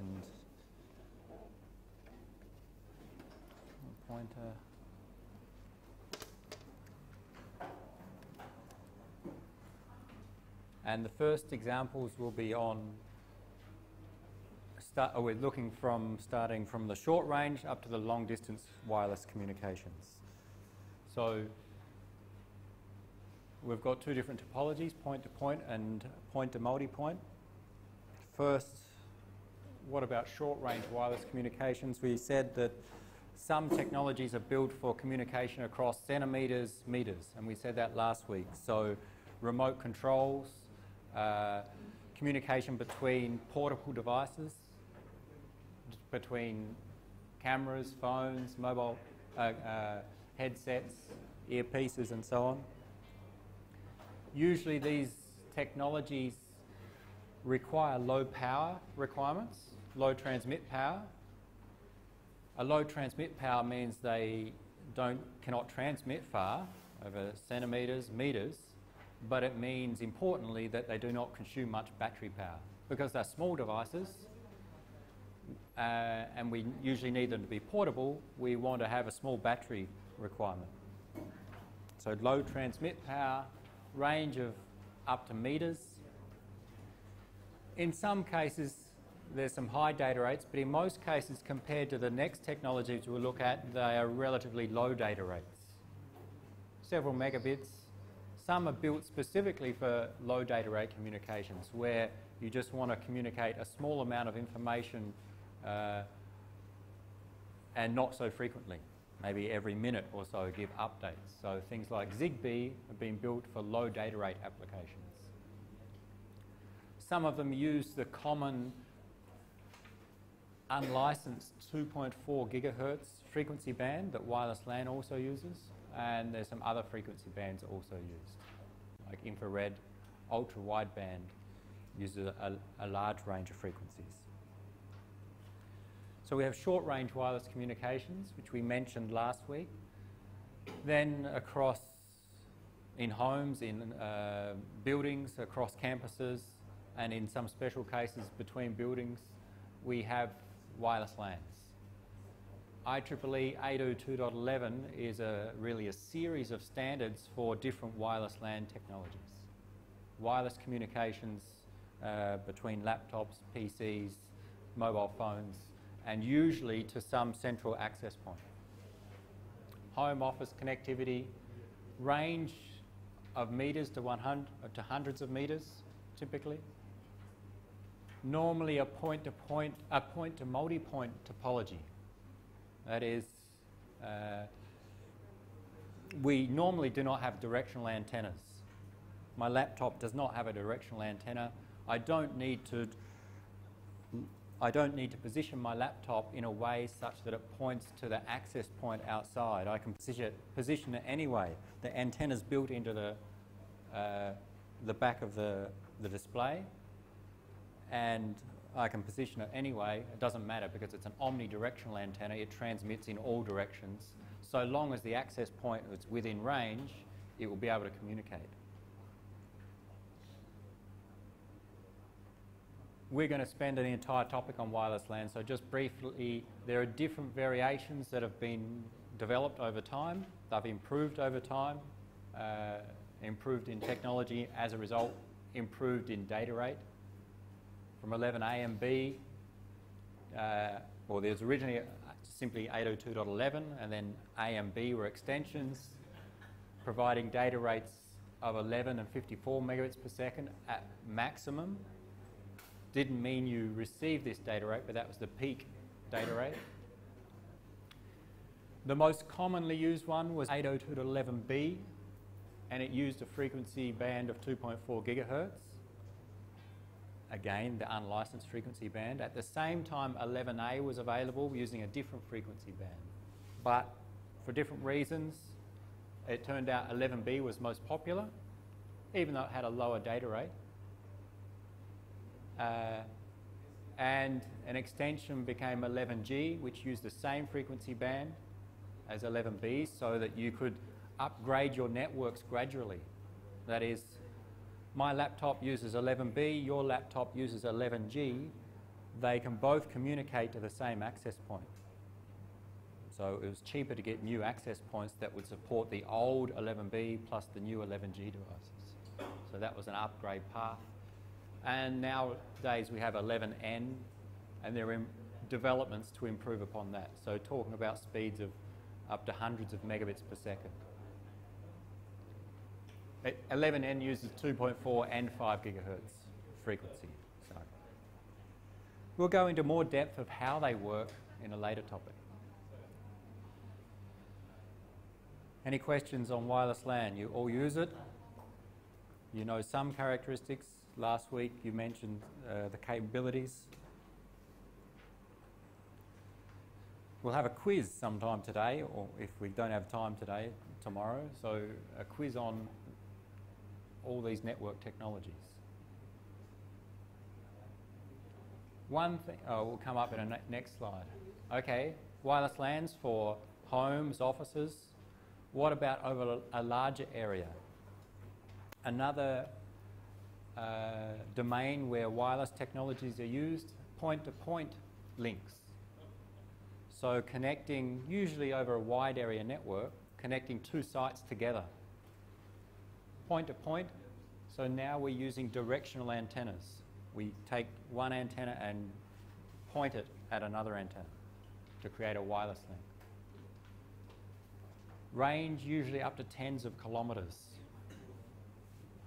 and pointer. And the first examples will be on, start, oh, uh, we're looking from starting from the short range up to the long distance wireless communications. So we've got two different topologies, point to point and point to multi-point. First, what about short range wireless communications? We said that some technologies are built for communication across centimetres, metres, and we said that last week. So remote controls, uh, communication between portable devices, between cameras, phones, mobile uh, uh, headsets, earpieces and so on. Usually these technologies require low power requirements, low transmit power, a low transmit power means they don't, cannot transmit far, over centimetres, metres, but it means importantly that they do not consume much battery power. Because they're small devices uh, and we usually need them to be portable, we want to have a small battery requirement. So low transmit power, range of up to metres. In some cases, there's some high data rates, but in most cases, compared to the next technologies we'll look at, they are relatively low data rates. Several megabits. Some are built specifically for low data rate communications, where you just want to communicate a small amount of information uh, and not so frequently. Maybe every minute or so give updates. So things like ZigBee have been built for low data rate applications. Some of them use the common unlicensed 2.4 gigahertz frequency band that wireless LAN also uses, and there's some other frequency bands also used, like infrared, ultra wideband uses a, a large range of frequencies. So we have short range wireless communications, which we mentioned last week. Then across in homes, in uh, buildings, across campuses, and in some special cases between buildings, we have wireless LANs. IEEE 802.11 is a, really a series of standards for different wireless LAN technologies. Wireless communications uh, between laptops, PCs, mobile phones, and usually to some central access point. Home office connectivity, range of meters to, 100, to hundreds of meters, typically normally a point-to-point, -point, a point-to-multi-point topology. That is, uh, we normally do not have directional antennas. My laptop does not have a directional antenna. I don't need to I don't need to position my laptop in a way such that it points to the access point outside. I can position it, position it anyway. The antenna is built into the, uh, the back of the, the display and I can position it anyway. It doesn't matter because it's an omnidirectional antenna. It transmits in all directions. So long as the access point is within range, it will be able to communicate. We're going to spend an entire topic on wireless LAN, so just briefly, there are different variations that have been developed over time. They've improved over time, uh, improved in technology, as a result, improved in data rate from 11A and B. Uh, well, there's originally simply 802.11 and then A and B were extensions providing data rates of 11 and 54 megabits per second at maximum. Didn't mean you received this data rate, but that was the peak data rate. The most commonly used one was 802.11b, and it used a frequency band of 2.4 gigahertz again, the unlicensed frequency band. At the same time, 11A was available using a different frequency band. But for different reasons, it turned out 11B was most popular, even though it had a lower data rate. Uh, and an extension became 11G, which used the same frequency band as 11B so that you could upgrade your networks gradually. That is, my laptop uses 11B, your laptop uses 11G, they can both communicate to the same access point. So it was cheaper to get new access points that would support the old 11B plus the new 11G devices. So that was an upgrade path. And nowadays we have 11N and there are developments to improve upon that. So talking about speeds of up to hundreds of megabits per second. 11N uses 2.4 and 5 gigahertz frequency. So we'll go into more depth of how they work in a later topic. Any questions on wireless LAN? You all use it? You know some characteristics. Last week you mentioned uh, the capabilities. We'll have a quiz sometime today, or if we don't have time today, tomorrow. So a quiz on all these network technologies. One thing, oh, will come up in a ne next slide. Okay, wireless LANs for homes, offices. What about over a larger area? Another uh, domain where wireless technologies are used, point-to-point -point links. So connecting, usually over a wide area network, connecting two sites together point to point. So now we're using directional antennas. We take one antenna and point it at another antenna to create a wireless link. Range usually up to tens of kilometres,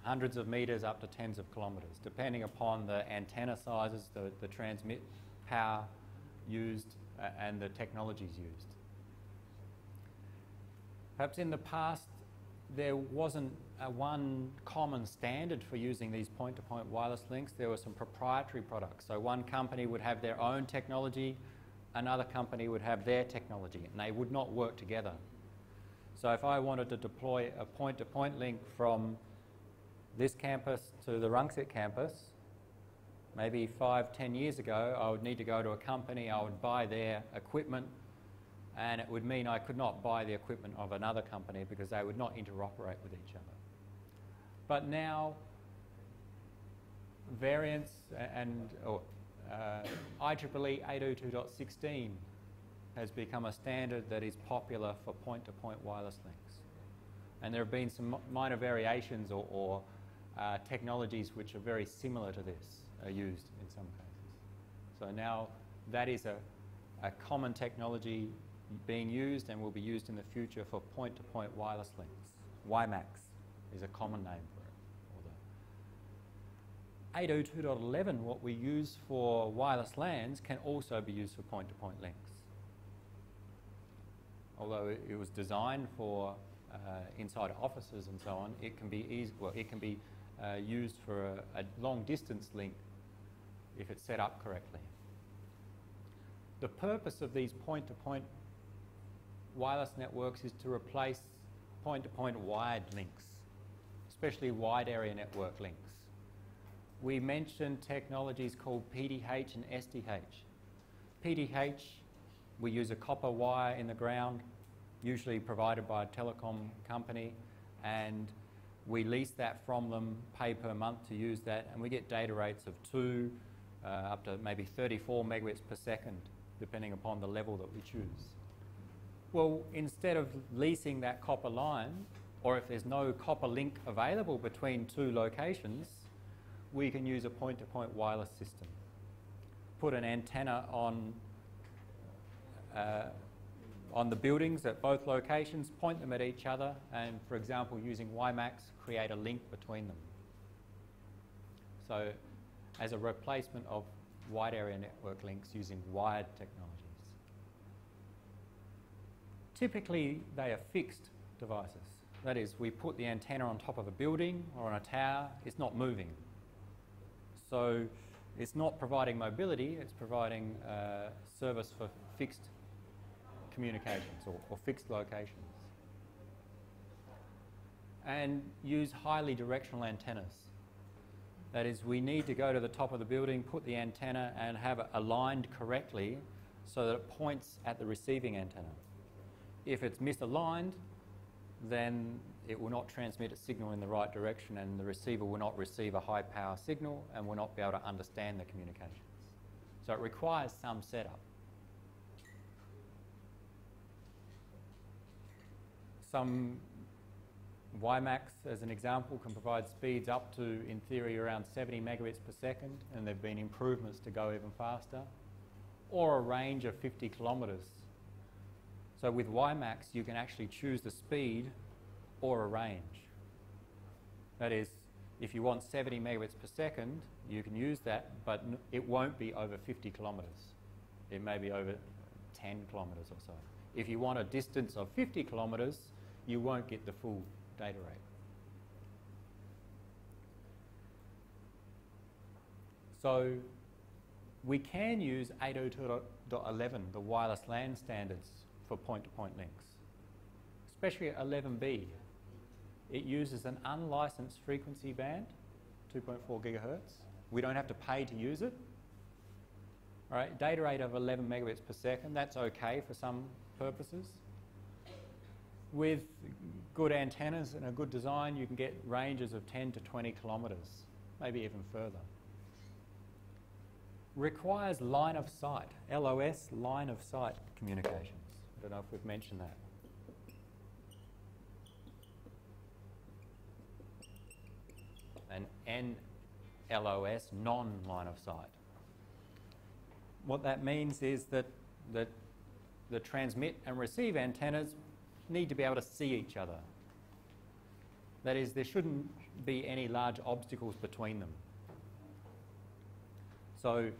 hundreds of metres up to tens of kilometres, depending upon the antenna sizes, the, the transmit power used, uh, and the technologies used. Perhaps in the past, there wasn't a one common standard for using these point-to-point -point wireless links. There were some proprietary products. So one company would have their own technology, another company would have their technology, and they would not work together. So if I wanted to deploy a point-to-point -point link from this campus to the Rangsit campus, maybe five, ten years ago, I would need to go to a company, I would buy their equipment, and it would mean I could not buy the equipment of another company because they would not interoperate with each other. But now, variants and or, uh, IEEE 802.16 has become a standard that is popular for point-to-point -point wireless links. And there have been some minor variations or, or uh, technologies which are very similar to this are used in some cases. So now that is a, a common technology being used and will be used in the future for point-to-point -point wireless links. WiMAX is a common name for. 802.11, what we use for wireless LANs, can also be used for point-to-point -point links. Although it was designed for uh, inside offices and so on, it can be easy, well, it can be uh, used for a, a long distance link if it's set up correctly. The purpose of these point-to-point -point wireless networks is to replace point-to-point -point wired links, especially wide area network links. We mentioned technologies called PDH and SDH. PDH, we use a copper wire in the ground, usually provided by a telecom company, and we lease that from them, pay per month to use that, and we get data rates of 2 uh, up to maybe 34 megabits per second, depending upon the level that we choose. Well, instead of leasing that copper line, or if there's no copper link available between two locations, we can use a point-to-point -point wireless system. Put an antenna on, uh, on the buildings at both locations, point them at each other, and for example, using WiMAX, create a link between them. So as a replacement of wide area network links using wired technologies. Typically, they are fixed devices. That is, we put the antenna on top of a building or on a tower, it's not moving. So it's not providing mobility, it's providing uh, service for fixed communications or, or fixed locations. And use highly directional antennas. That is, we need to go to the top of the building, put the antenna and have it aligned correctly so that it points at the receiving antenna. If it's misaligned, then it will not transmit a signal in the right direction and the receiver will not receive a high power signal and will not be able to understand the communications. So it requires some setup. Some WiMAX, as an example, can provide speeds up to, in theory, around 70 megabits per second, and there have been improvements to go even faster, or a range of 50 kilometres. So with WiMAX, you can actually choose the speed or a range. That is, if you want 70 megabits per second, you can use that, but it won't be over 50 kilometres. It may be over 10 kilometres or so. If you want a distance of 50 kilometres, you won't get the full data rate. So we can use 802.11, the wireless LAN standards, for point-to-point -point links, especially 11B. It uses an unlicensed frequency band, 2.4 gigahertz. We don't have to pay to use it. All right, data rate of 11 megabits per second, that's okay for some purposes. With good antennas and a good design, you can get ranges of 10 to 20 kilometres, maybe even further. Requires line of sight, LOS, line of sight communications. I don't know if we've mentioned that. An NLOS, non-line of sight. What that means is that, that the transmit and receive antennas need to be able to see each other. That is, there shouldn't be any large obstacles between them. So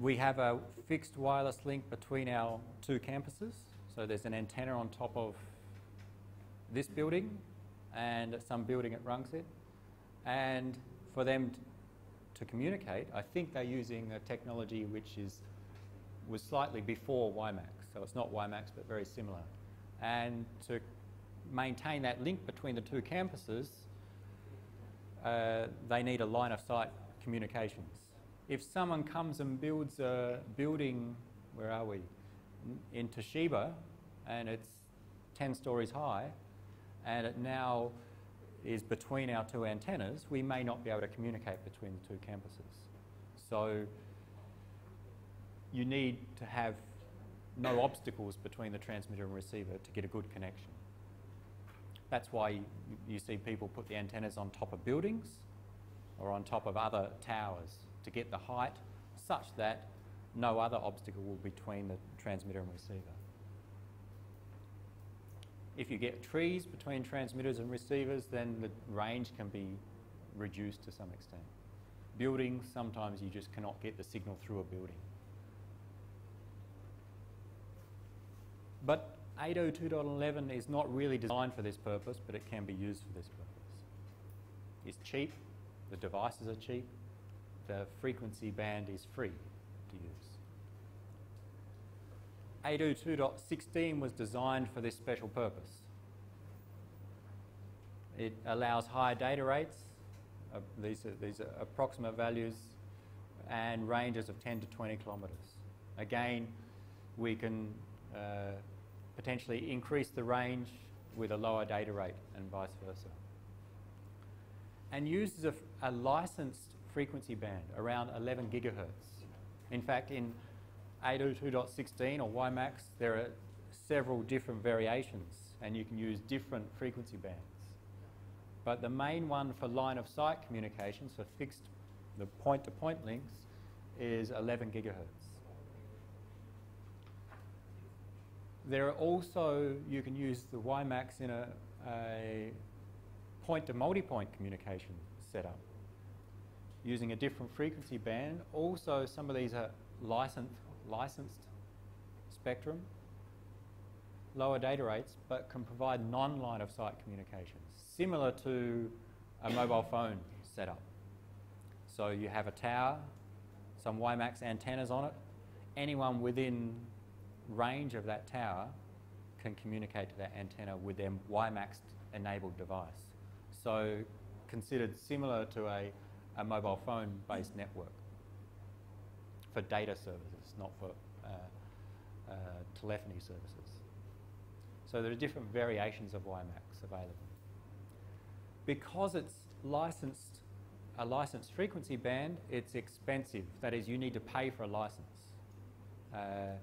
we have a fixed wireless link between our two campuses. So there's an antenna on top of this building and some building at Rangsit. And for them to communicate, I think they're using a technology which is was slightly before WiMAX. So it's not WiMAX, but very similar and to maintain that link between the two campuses, uh, they need a line of sight communications. If someone comes and builds a building, where are we, in Toshiba, and it's 10 stories high, and it now is between our two antennas, we may not be able to communicate between the two campuses. So you need to have no obstacles between the transmitter and receiver to get a good connection. That's why you, see people put the antennas on top of buildings or on top of other towers to get the height such that no other obstacle will be between the transmitter and receiver. If you get trees between transmitters and receivers, then the range can be reduced to some extent. Buildings, sometimes you just cannot get the signal through a building. But 802.11 is not really designed for this purpose, but it can be used for this purpose. It's cheap, the devices are cheap, the frequency band is free to use. 802.16 was designed for this special purpose. It allows higher data rates, uh, these, are, these are approximate values, and ranges of 10 to 20 kilometres. Again, we can uh, potentially increase the range with a lower data rate and vice versa. And uses a, a licensed frequency band around 11 gigahertz. In fact, in 802.16 or WiMAX, there are several different variations and you can use different frequency bands. But the main one for line of sight communications for fixed, the point-to-point -point links is 11 gigahertz. There are also, you can use the WiMAX in a, a point to multi-point communication setup using a different frequency band. Also, some of these are licensed, licensed spectrum, lower data rates, but can provide non-line of sight communications, similar to a mobile phone setup. So you have a tower, some WiMAX antennas on it. Anyone within range of that tower can communicate to that antenna with their WiMAX enabled device. So considered similar to a, a mobile phone based network for data services, not for uh, uh, telephony services. So there are different variations of WiMAX available. Because it's licensed a licensed frequency band, it's expensive. That is, you need to pay for a license. Uh,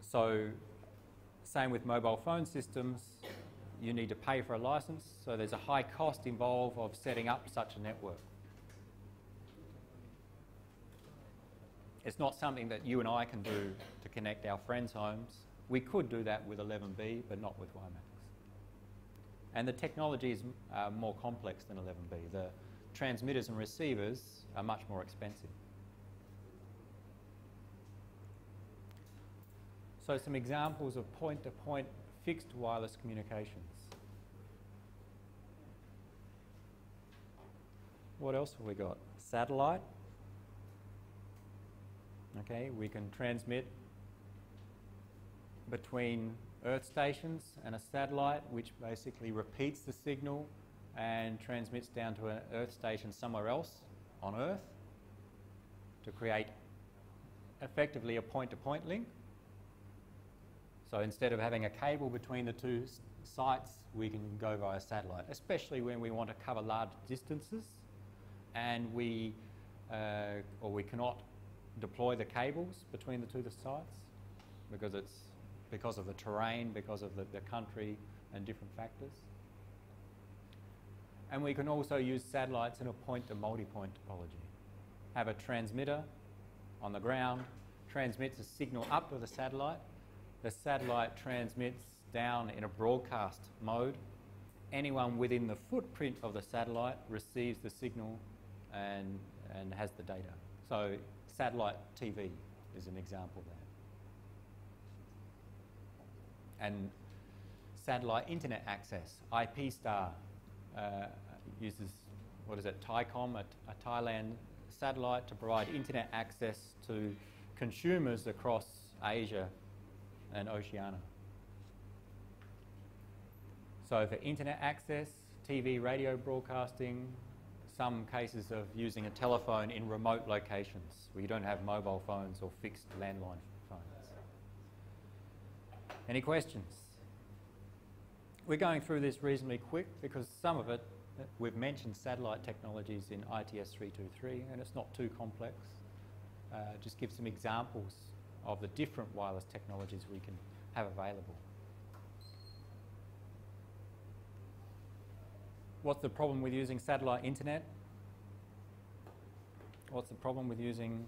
so, same with mobile phone systems, you need to pay for a license, so there's a high cost involved of setting up such a network. It's not something that you and I can do to connect our friends' homes. We could do that with 11B, but not with WiMAX. And the technology is uh, more complex than 11B. The transmitters and receivers are much more expensive. So some examples of point-to-point -point fixed wireless communications. What else have we got? Satellite. Okay, we can transmit between earth stations and a satellite which basically repeats the signal and transmits down to an earth station somewhere else on earth to create effectively a point-to-point -point link. So instead of having a cable between the two sites, we can go via a satellite, especially when we want to cover large distances and we, uh, or we cannot deploy the cables between the two the sites because it's because of the terrain, because of the, the country and different factors. And we can also use satellites in a point to multi-point topology. Have a transmitter on the ground, transmits a signal up to the satellite. The satellite transmits down in a broadcast mode. Anyone within the footprint of the satellite receives the signal and, and has the data. So satellite TV is an example there. And satellite internet access, IP Star uh, uses, what is it, Thaicom, a, a Thailand satellite to provide internet access to consumers across Asia and Oceania. So for internet access, TV, radio broadcasting, some cases of using a telephone in remote locations where you don't have mobile phones or fixed landline phones. Any questions? We're going through this reasonably quick because some of it, we've mentioned satellite technologies in ITS 323 and it's not too complex. Uh, just give some examples of the different wireless technologies we can have available. What's the problem with using satellite internet? What's the problem with using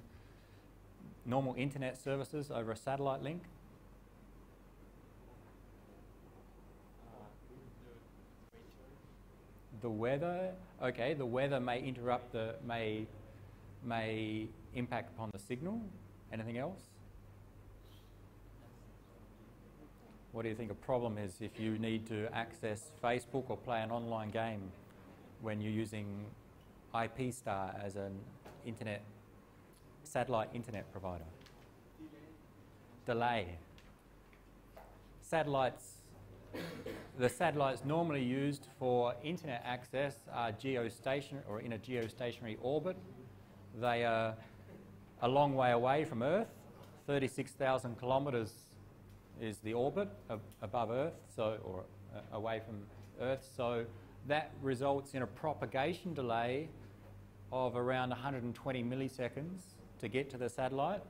normal internet services over a satellite link? The weather, okay, the weather may interrupt the, may, may impact upon the signal. Anything else? What do you think a problem is if you need to access Facebook or play an online game when you're using IP Star as an internet, satellite internet provider? Delay. Satellites, the satellites normally used for internet access are geostationary or in a geostationary orbit. They are a long way away from Earth, 36,000 kilometres is the orbit of, above Earth, so or uh, away from Earth. So that results in a propagation delay of around 120 milliseconds to get to the satellite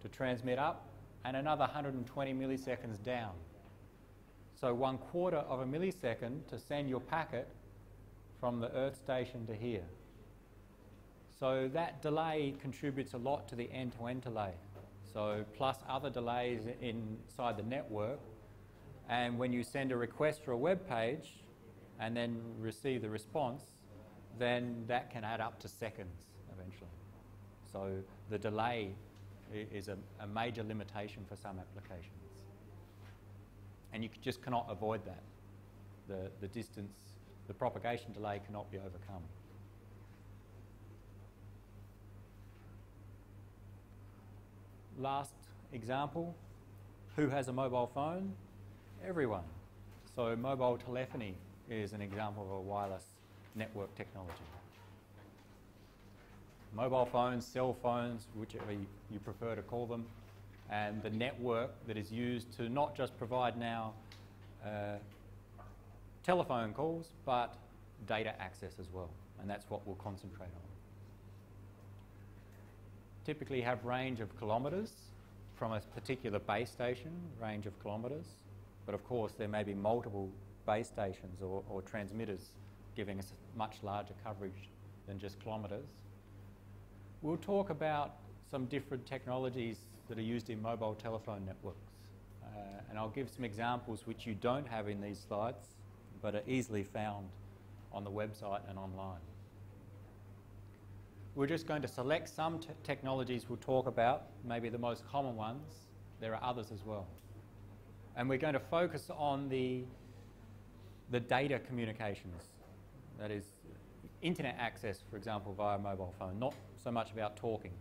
to transmit up, and another 120 milliseconds down. So one quarter of a millisecond to send your packet from the Earth station to here. So that delay contributes a lot to the end-to-end -end delay. So plus other delays inside the network. And when you send a request for a web page and then receive the response, then that can add up to seconds eventually. So the delay is a, a major limitation for some applications. And you just cannot avoid that. The, the distance, the propagation delay cannot be overcome. Last example, who has a mobile phone? Everyone. So mobile telephony is an example of a wireless network technology. Mobile phones, cell phones, whichever you prefer to call them, and the network that is used to not just provide now uh, telephone calls, but data access as well. and that's what we'll concentrate on. Typically have range of kilometres from a particular base station, range of kilometres, but of course there may be multiple base stations or, or transmitters giving us much larger coverage than just kilometres. We'll talk about some different technologies that are used in mobile telephone networks. Uh, and I'll give some examples which you don't have in these slides, but are easily found on the website and online. We're just going to select some technologies we'll talk about, maybe the most common ones. There are others as well. And we're going to focus on the, the data communications, that is internet access, for example, via mobile phone, not so much about talking.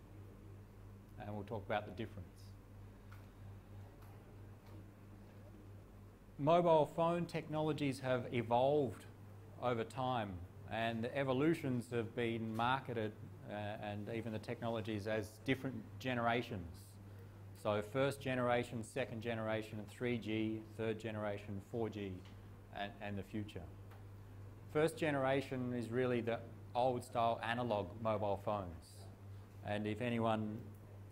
And we'll talk about the difference. Mobile phone technologies have evolved over time and the evolutions have been marketed uh, and even the technologies as different generations. So first generation, second generation, 3G, third generation, 4G, and, and the future. First generation is really the old style analog mobile phones. And if anyone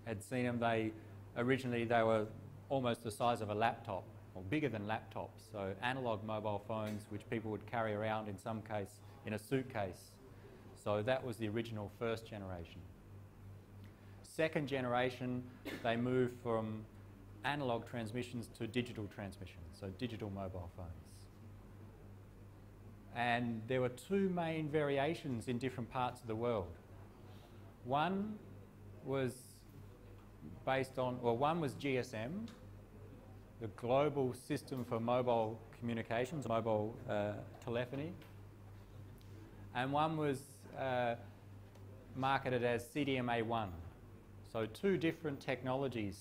had seen them, they originally they were almost the size of a laptop or bigger than laptops. So analog mobile phones, which people would carry around in some case in a suitcase so that was the original first generation. Second generation, they moved from analog transmissions to digital transmissions, so digital mobile phones. And there were two main variations in different parts of the world. One was based on, well, one was GSM, the global system for mobile communications, mobile uh, telephony. And one was uh, marketed as cdmaOne. So two different technologies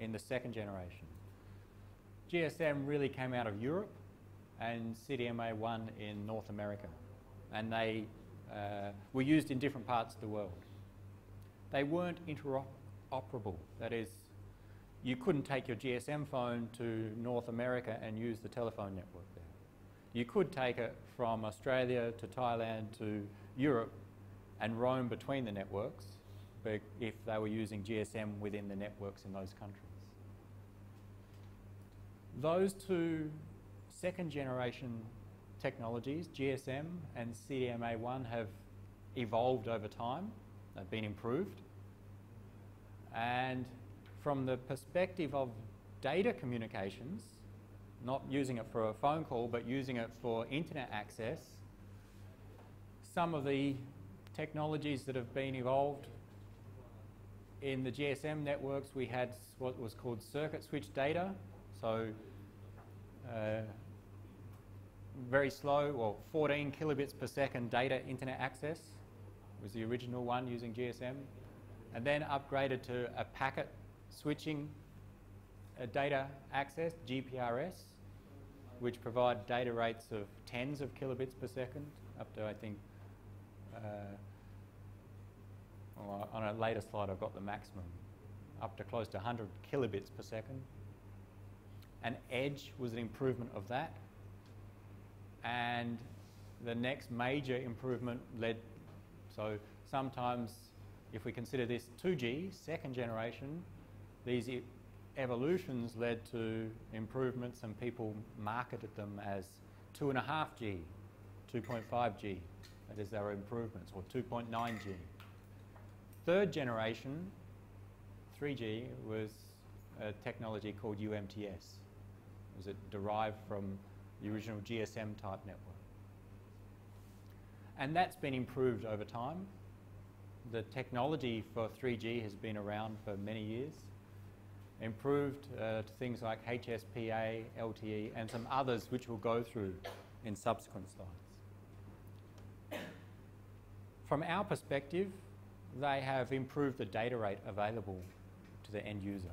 in the second generation. GSM really came out of Europe and cdmaOne in North America. And they uh, were used in different parts of the world. They weren't interoperable. That is, you couldn't take your GSM phone to North America and use the telephone network there. You could take it from Australia to Thailand to Europe and roam between the networks if they were using GSM within the networks in those countries. Those two second generation technologies, GSM and cdmaOne, have evolved over time. They've been improved. And from the perspective of data communications, not using it for a phone call, but using it for internet access, some of the technologies that have been evolved in the GSM networks, we had what was called circuit switch data. So uh, very slow, well, 14 kilobits per second data internet access was the original one using GSM. And then upgraded to a packet switching uh, data access, GPRS, which provide data rates of tens of kilobits per second, up to I think Uh, well, on a later slide, I've got the maximum up to close to 100 kilobits per second. And Edge was an improvement of that. And the next major improvement led, so sometimes if we consider this 2G, second generation, these evolutions led to improvements and people marketed them as 2.5G, 2.5G. That is, there are improvements, or 2.9G. Third generation, 3G, was a technology called UMTS. It was it derived from the original GSM type network. And that's been improved over time. The technology for 3G has been around for many years. Improved uh, to things like HSPA, LTE, and some others which we'll go through in subsequent slides. From our perspective, they have improved the data rate available to the end user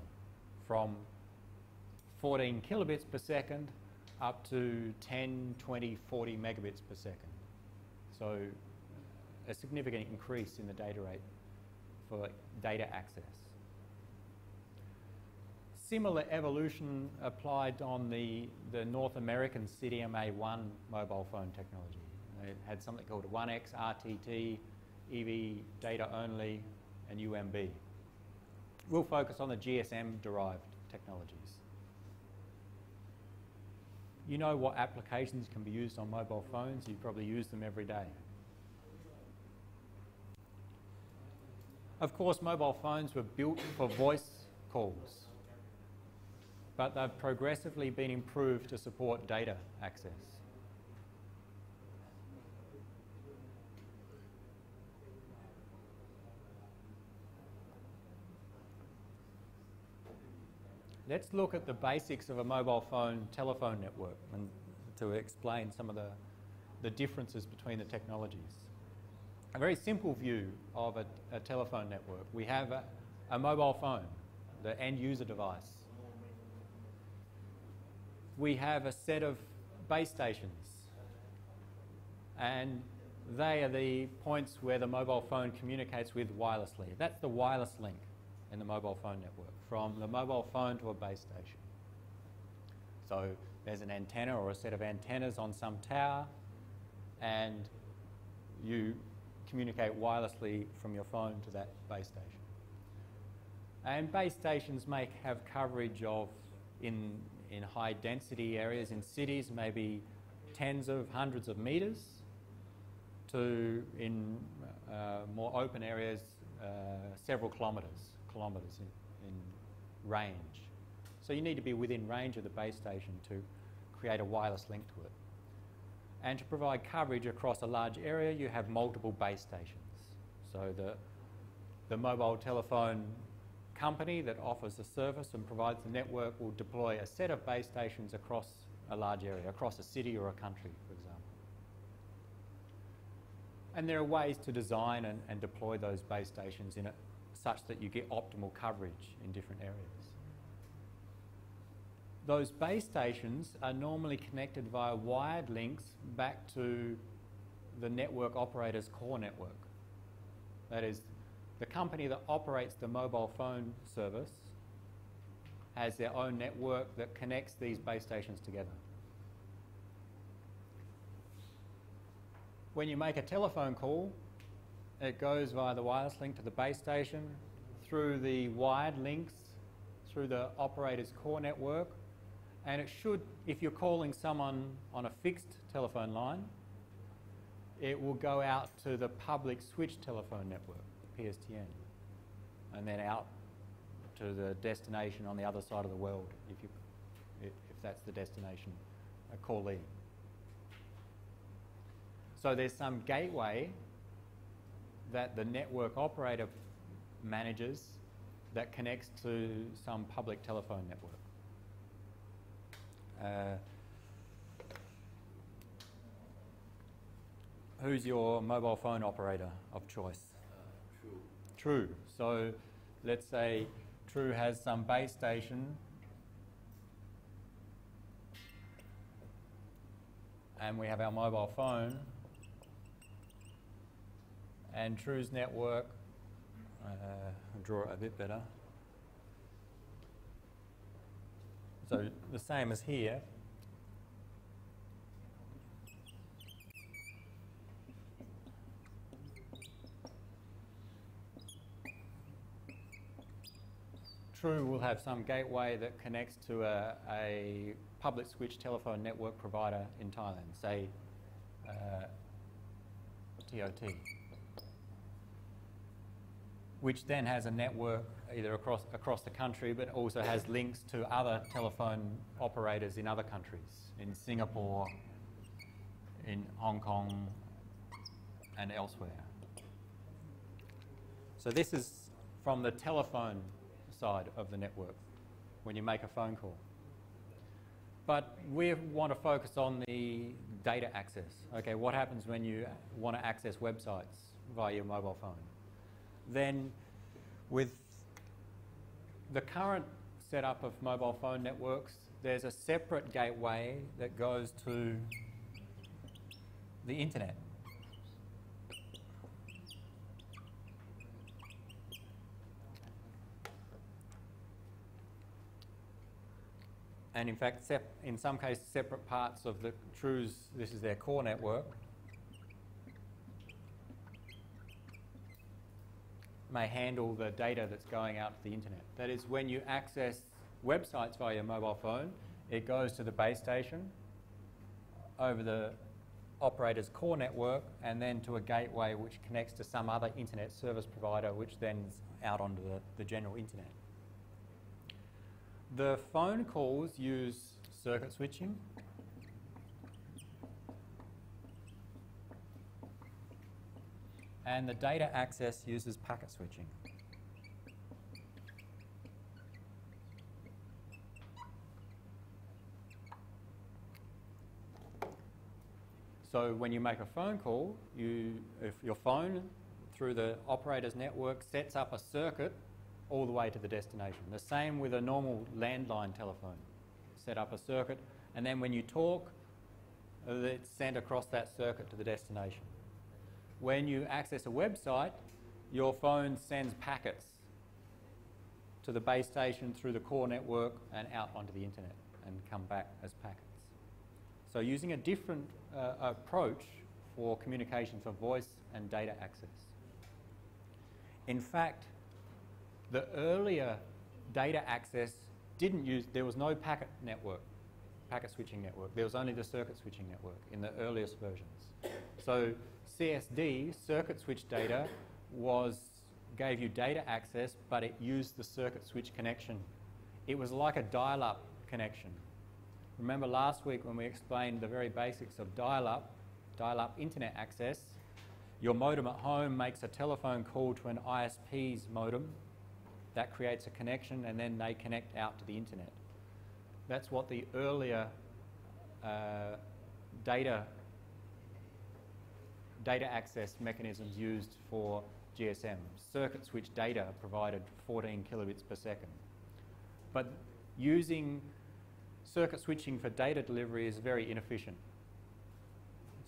from 14 kilobits per second up to 10, 20, 40 megabits per second. So a significant increase in the data rate for data access. Similar evolution applied on the, the North American cdmaOne mobile phone technology. They had something called 1X, RTT, EV data only, and UMB. We'll focus on the GSM derived technologies. You know what applications can be used on mobile phones, you probably use them every day. Of course, mobile phones were built for voice calls, but they've progressively been improved to support data access. Let's look at the basics of a mobile phone telephone network and to explain some of the, the differences between the technologies. A very simple view of a, a telephone network. We have a, a mobile phone, the end user device. We have a set of base stations and they are the points where the mobile phone communicates with wirelessly. That's the wireless link in the mobile phone network, from the mobile phone to a base station. So there's an antenna or a set of antennas on some tower, and you communicate wirelessly from your phone to that base station. And base stations may have coverage of, in, in high density areas, in cities, maybe tens of hundreds of meters, to in uh, more open areas, uh, several kilometres kilometres in, in range. So you need to be within range of the base station to create a wireless link to it. And to provide coverage across a large area, you have multiple base stations. So the, the mobile telephone company that offers the service and provides the network will deploy a set of base stations across a large area, across a city or a country, for example. And there are ways to design and, and deploy those base stations in a, such that you get optimal coverage in different areas. Those base stations are normally connected via wired links back to the network operator's core network. That is, the company that operates the mobile phone service has their own network that connects these base stations together. When you make a telephone call, it goes via the wireless link to the base station, through the wired links, through the operator's core network, and it should, if you're calling someone on a fixed telephone line, it will go out to the public switch telephone network, PSTN, and then out to the destination on the other side of the world, if, you, if that's the destination, a callee. So there's some gateway that the network operator manages that connects to some public telephone network. Uh, who's your mobile phone operator of choice? Uh, true. True. So let's say True has some base station and we have our mobile phone and True's network, uh, I'll draw it a bit better. So the same as here. True will have some gateway that connects to a, a public switch telephone network provider in Thailand, say uh, TOT which then has a network either across, across the country but also has links to other telephone operators in other countries, in Singapore, in Hong Kong, and elsewhere. So this is from the telephone side of the network when you make a phone call. But we want to focus on the data access. Okay, what happens when you want to access websites via your mobile phone? Then with the current setup of mobile phone networks, there's a separate gateway that goes to the internet. And in fact, in some cases, separate parts of the True's, this is their core network, may handle the data that's going out to the internet. That is, when you access websites via your mobile phone, it goes to the base station over the operator's core network and then to a gateway which connects to some other internet service provider which then is out onto the, the general internet. The phone calls use circuit switching. And the data access uses packet switching. So when you make a phone call, you, if your phone through the operator's network sets up a circuit all the way to the destination. The same with a normal landline telephone. Set up a circuit, and then when you talk, it's sent across that circuit to the destination. When you access a website, your phone sends packets to the base station through the core network and out onto the internet and come back as packets. So using a different uh, approach for communication for voice and data access. In fact, the earlier data access didn't use, there was no packet network, packet switching network. There was only the circuit switching network in the earliest versions. So CSD, circuit switch data, was, gave you data access, but it used the circuit switch connection. It was like a dial-up connection. Remember last week when we explained the very basics of dial-up, dial-up internet access, your modem at home makes a telephone call to an ISP's modem. That creates a connection and then they connect out to the internet. That's what the earlier uh, data, data access mechanisms used for GSM. Circuit switch data provided 14 kilobits per second. But using circuit switching for data delivery is very inefficient.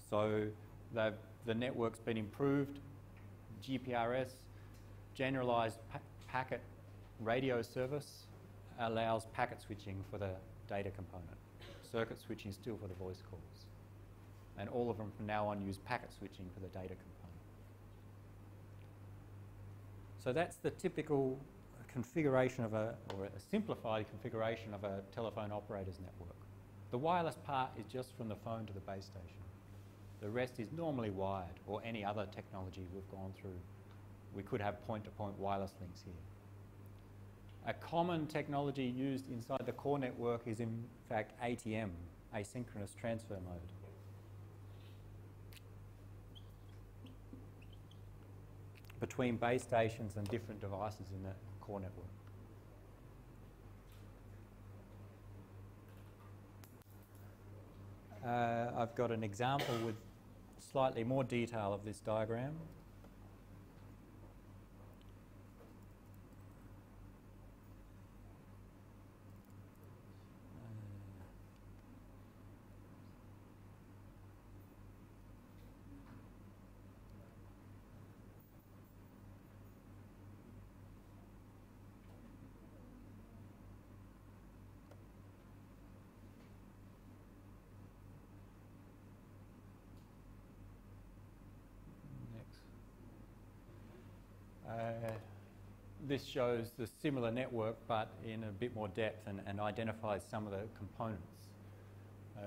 So the network's been improved. GPRS, generalized pa packet radio service, allows packet switching for the data component. Circuit switching still for the voice calls. And all of them from now on use packet switching for the data component. So that's the typical configuration of a, or a simplified configuration of a telephone operator's network. The wireless part is just from the phone to the base station. The rest is normally wired or any other technology we've gone through. We could have point-to-point -point wireless links here. A common technology used inside the core network is in fact ATM, asynchronous transfer mode. Between base stations and different devices in the core network. Uh, I've got an example with slightly more detail of this diagram. This shows the similar network but in a bit more depth and, and identifies some of the components. Uh,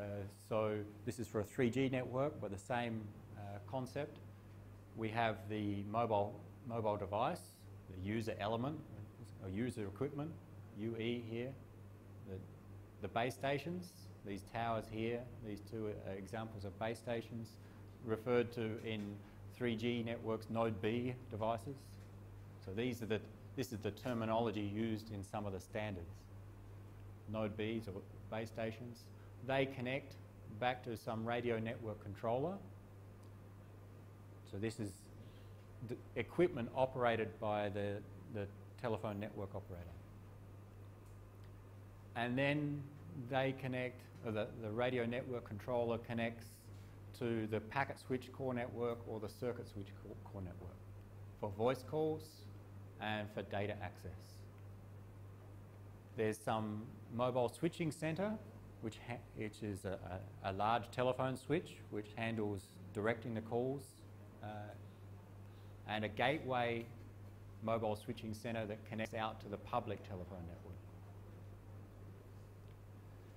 so this is for a 3G network but the same uh, concept. We have the mobile, mobile device, the user element, or user equipment, UE here, the, the base stations, these towers here, these two examples of base stations referred to in 3G networks node B devices. So these are the this is the terminology used in some of the standards. Node Bs or base stations. They connect back to some radio network controller. So this is equipment operated by the, the telephone network operator. And then they connect, or the, the radio network controller connects to the packet switch core network or the circuit switch core, core network for voice calls, and for data access. There's some mobile switching center, which, which is a, a, a, large telephone switch, which handles directing the calls, uh, and a gateway mobile switching center that connects out to the public telephone network.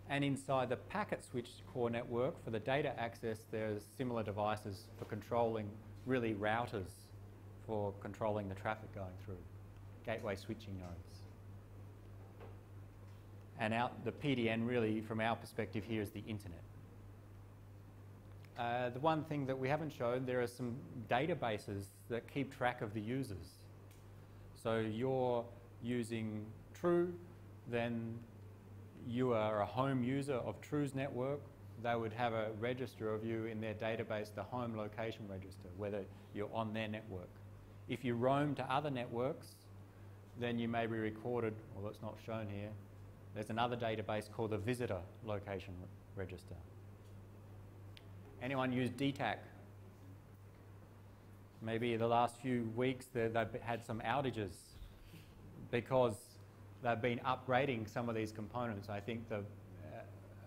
And inside the packet switch core network for the data access, there's similar devices for controlling really routers for controlling the traffic going through, gateway switching nodes. And out the PDN really, from our perspective here, is the internet. Uh, the one thing that we haven't shown, there are some databases that keep track of the users. So you're using True, then you are a home user of True's network, they would have a register of you in their database, the home location register, whether you're on their network. If you roam to other networks, then you may be recorded, well, it's not shown here. There's another database called the visitor location register. Anyone use DTAC? Maybe the last few weeks they've had some outages because they've been upgrading some of these components. I think the,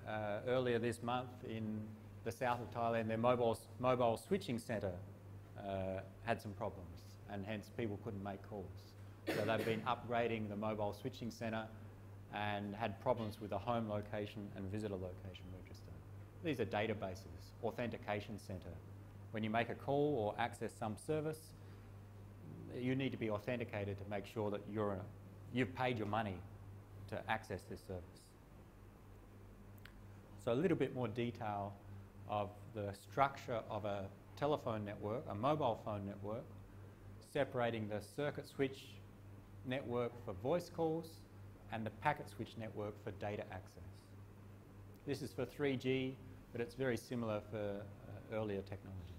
uh, uh, earlier this month in the south of Thailand, their mobile, mobile switching centre uh, had some problems and hence people couldn't make calls. So they've been upgrading the mobile switching centre and had problems with the home location and visitor location register. These are databases, authentication centre. When you make a call or access some service, you need to be authenticated to make sure that you're you've paid your money to access this service. So a little bit more detail of the structure of a telephone network, a mobile phone network, separating the circuit switch network for voice calls and the packet switch network for data access. This is for 3G, but it's very similar for uh, earlier technologies.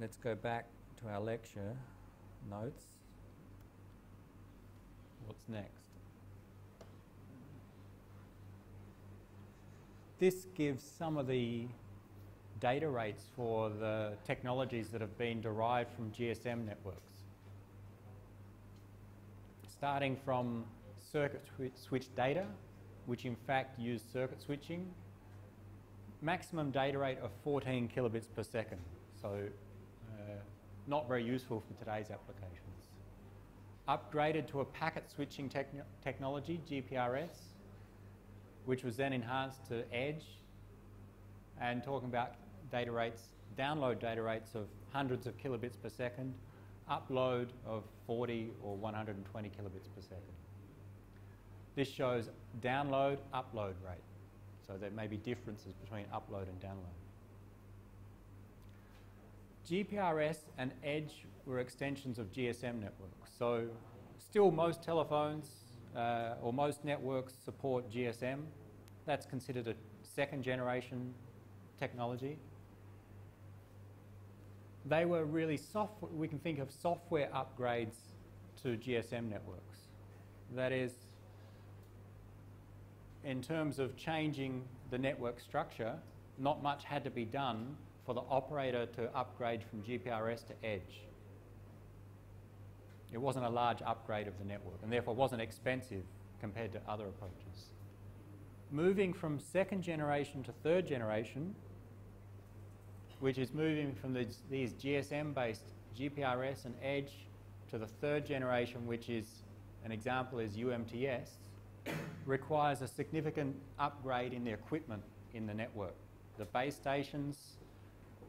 Let's go back to our lecture notes. What's next? This gives some of the data rates for the technologies that have been derived from GSM networks. Starting from circuit switch data, which in fact use circuit switching, maximum data rate of 14 kilobits per second. So uh, not very useful for today's applications. Upgraded to a packet switching technology, GPRS, which was then enhanced to Edge, and talking about data rates, download data rates of hundreds of kilobits per second, upload of 40 or 120 kilobits per second. This shows download, upload rate. So there may be differences between upload and download. GPRS and Edge were extensions of GSM networks. So still most telephones uh, or most networks support GSM. That's considered a second generation technology they were really soft, we can think of software upgrades to GSM networks. That is, in terms of changing the network structure, not much had to be done for the operator to upgrade from GPRS to Edge. It wasn't a large upgrade of the network and therefore wasn't expensive compared to other approaches. Moving from second generation to third generation, which is moving from these, these GSM-based GPRS and Edge to the third generation, which is an example is UMTS, requires a significant upgrade in the equipment in the network. The base stations,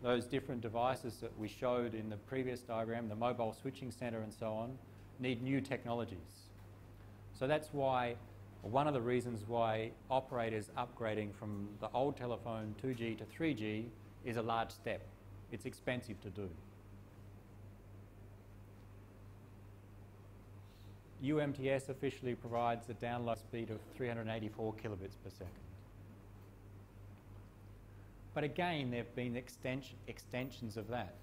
those different devices that we showed in the previous diagram, the mobile switching center and so on, need new technologies. So that's why, one of the reasons why operators upgrading from the old telephone 2G to 3G is a large step. It's expensive to do. UMTS officially provides a download speed of 384 kilobits per second. But again, there have been extension, extensions of that,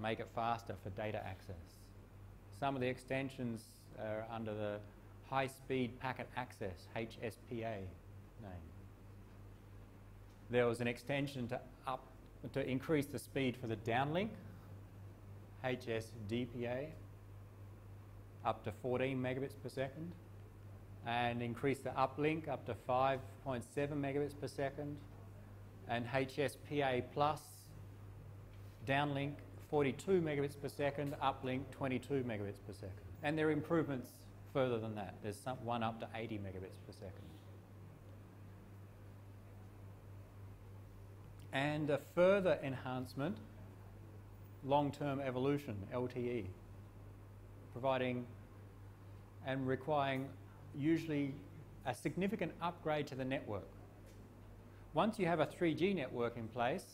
make it faster for data access. Some of the extensions are under the High Speed Packet Access, HSPA name. There was an extension to up to increase the speed for the downlink, HSDPA, up to 14 megabits per second, and increase the uplink up to 5.7 megabits per second, and HSPA plus downlink 42 megabits per second, uplink 22 megabits per second. And there are improvements further than that. There's some, one up to 80 megabits per second. And a further enhancement, long-term evolution, LTE, providing and requiring usually a significant upgrade to the network. Once you have a 3G network in place,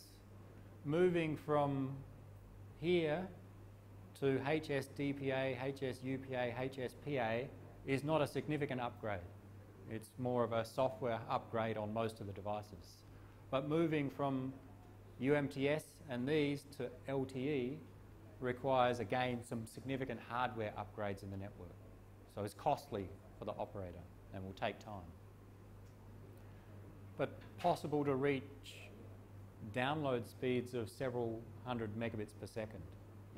moving from here to HSDPA, HSUPA, HSPA is not a significant upgrade. It's more of a software upgrade on most of the devices. But moving from UMTS and these to LTE requires again some significant hardware upgrades in the network. So it's costly for the operator and will take time. But possible to reach download speeds of several hundred megabits per second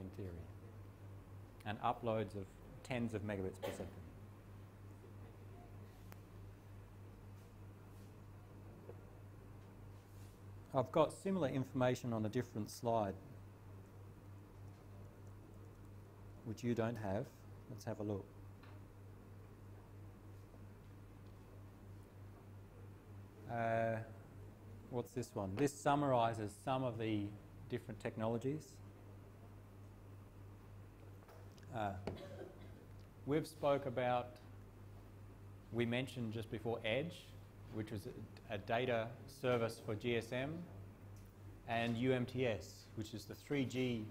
in theory and uploads of tens of megabits per second. I've got similar information on a different slide which you don't have. Let's have a look. Uh, what's this one? This summarizes some of the different technologies. Uh, we've spoke about, we mentioned just before Edge, which was a, a data service for GSM, and UMTS, which is the 3G,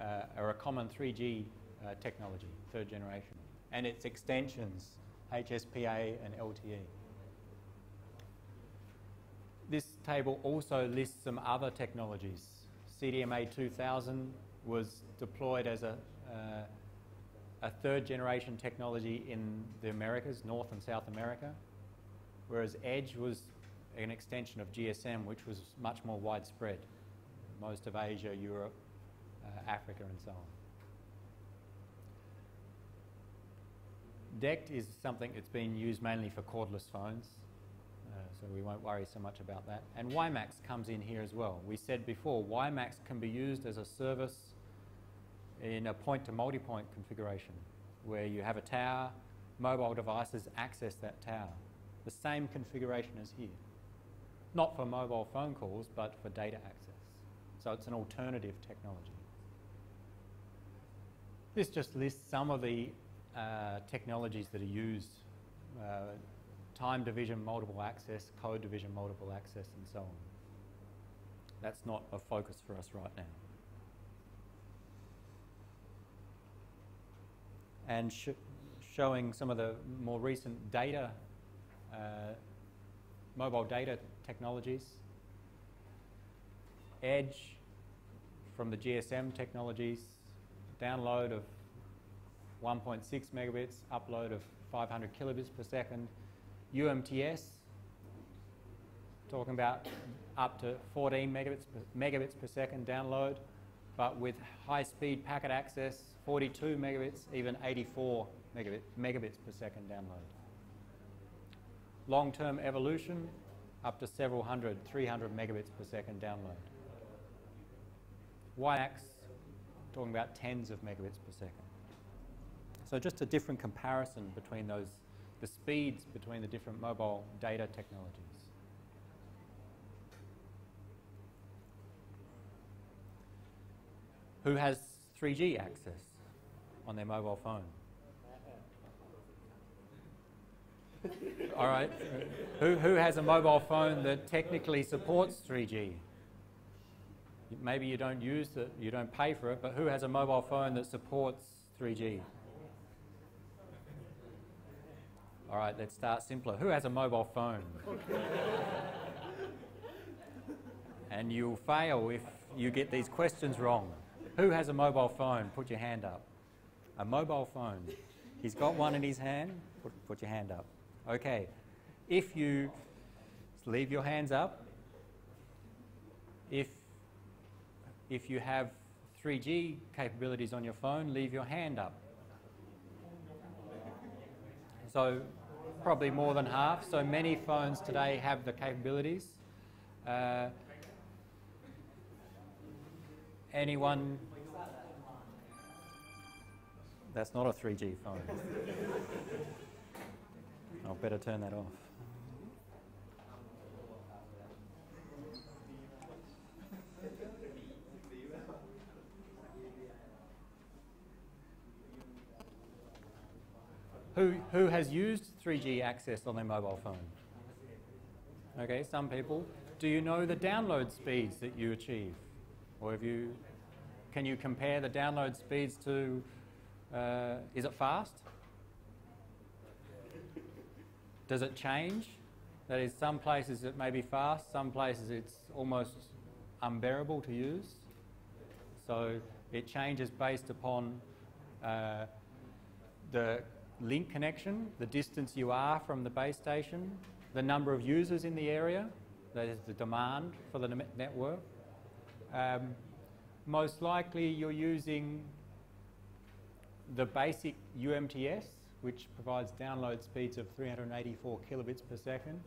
uh, or a common 3G uh, technology, third generation, and its extensions, HSPA and LTE. This table also lists some other technologies. CDMA 2000 was deployed as a, uh, a third generation technology in the Americas, North and South America, whereas Edge was an extension of GSM, which was much more widespread, most of Asia, Europe, uh, Africa, and so on. DECT is something that's been used mainly for cordless phones so we won't worry so much about that. And WiMAX comes in here as well. We said before, WiMAX can be used as a service in a point-to-multipoint configuration, where you have a tower, mobile devices access that tower. The same configuration as here. Not for mobile phone calls, but for data access. So it's an alternative technology. This just lists some of the uh, technologies that are used uh, time division multiple access, code division multiple access, and so on. That's not a focus for us right now. And sh showing some of the more recent data, uh, mobile data technologies. Edge from the GSM technologies, download of 1.6 megabits, upload of 500 kilobits per second, UMTS, talking about up to 14 megabits per, megabits per second download, but with high-speed packet access, 42 megabits, even 84 megabit, megabits per second download. Long-term evolution, up to several hundred, 300 megabits per second download. WiMAX, talking about tens of megabits per second. So just a different comparison between those the speeds between the different mobile data technologies. Who has 3G access on their mobile phone? All right. who, who has a mobile phone that technically supports 3G? Maybe you don't use it, you don't pay for it, but who has a mobile phone that supports 3G? All right, let's start simpler. Who has a mobile phone? and you'll fail if you get these questions wrong. Who has a mobile phone? Put your hand up. A mobile phone. He's got one in his hand. Put, put your hand up. Okay. If you leave your hands up, if, if you have 3G capabilities on your phone, leave your hand up. So probably more than half. So many phones today have the capabilities. Uh, anyone? That's not a 3G phone. I'll better turn that off. Who, who has used 3G access on their mobile phone? Okay, some people. Do you know the download speeds that you achieve? Or have you, can you compare the download speeds to, uh, is it fast? Does it change? That is, some places it may be fast, some places it's almost unbearable to use. So it changes based upon uh, the link connection, the distance you are from the base station, the number of users in the area, that is the demand for the network. Um, most likely you're using the basic UMTS, which provides download speeds of 384 kilobits per second,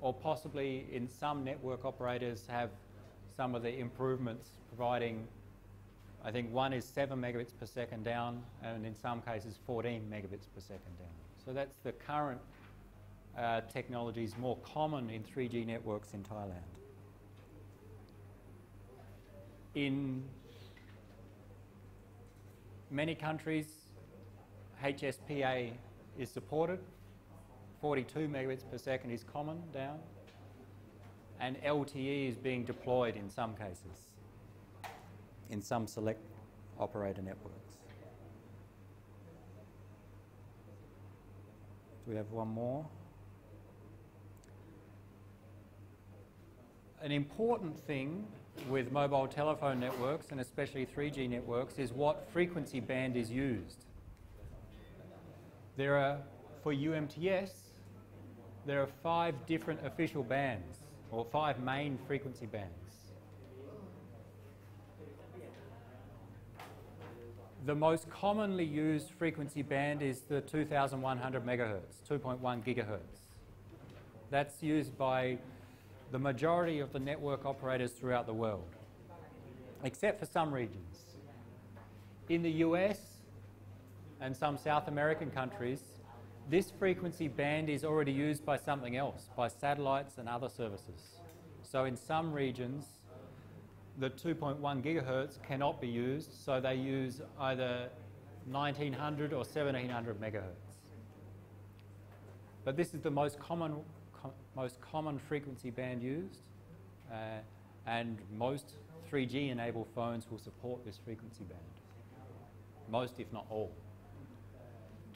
or possibly in some network operators have some of the improvements providing I think one is 7 megabits per second down, and in some cases 14 megabits per second down. So that's the current uh, technologies more common in 3G networks in Thailand. In many countries, HSPA is supported. 42 megabits per second is common down. And LTE is being deployed in some cases in some select operator networks. Do we have one more? An important thing with mobile telephone networks, and especially 3G networks, is what frequency band is used. There are, for UMTS, there are five different official bands, or five main frequency bands. The most commonly used frequency band is the 2100 megahertz, 2.1 gigahertz. That's used by the majority of the network operators throughout the world, except for some regions. In the US and some South American countries, this frequency band is already used by something else, by satellites and other services. So in some regions, the 2.1 gigahertz cannot be used, so they use either 1900 or 1700 megahertz. But this is the most common, com most common frequency band used, uh, and most 3G enabled phones will support this frequency band. Most, if not all.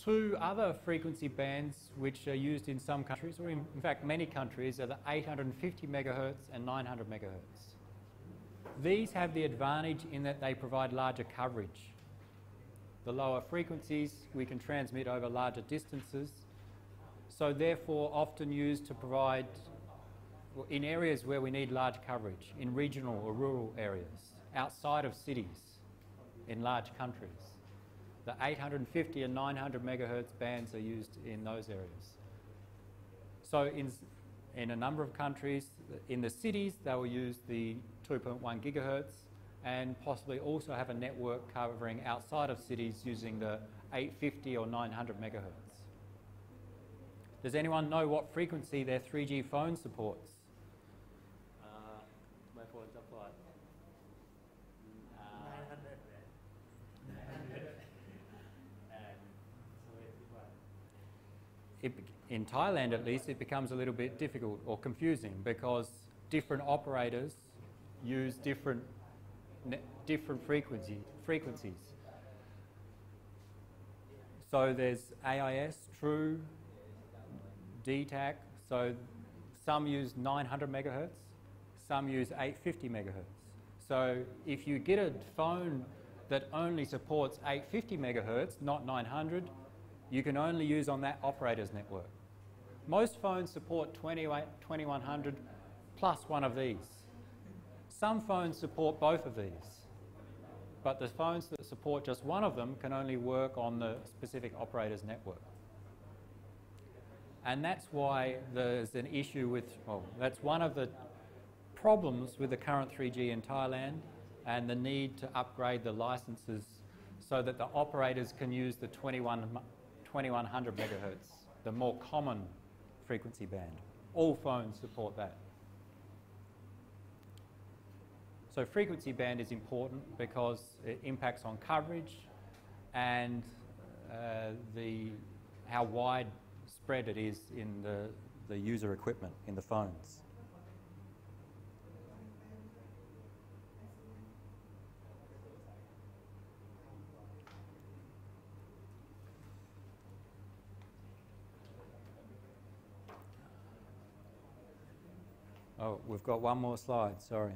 Two other frequency bands which are used in some countries, or in, in fact many countries, are the 850 megahertz and 900 megahertz. These have the advantage in that they provide larger coverage. The lower frequencies we can transmit over larger distances, so therefore often used to provide in areas where we need large coverage, in regional or rural areas, outside of cities, in large countries. The 850 and 900 megahertz bands are used in those areas. So in, in a number of countries, in the cities, they will use the 2.1 gigahertz and possibly also have a network covering outside of cities using the 850 or 900 megahertz. Does anyone know what frequency their 3G phone supports? Uh, my phone supports uh, It, in Thailand at least, it becomes a little bit difficult or confusing because different operators use different, different frequency, frequencies. So there's AIS, True, DTAC. So some use 900 megahertz, some use 850 megahertz. So if you get a phone that only supports 850 megahertz, not 900, you can only use on that operator's network. Most phones support 20, 2100 plus one of these. Some phones support both of these, but the phones that support just one of them can only work on the specific operator's network. And that's why there's an issue with, well, that's one of the problems with the current 3G in Thailand and the need to upgrade the licenses so that the operators can use the 21, 2100 megahertz, the more common frequency band. All phones support that. So frequency band is important because it impacts on coverage and uh, the, how widespread it is in the, the user equipment in the phones. Oh, we've got one more slide, sorry.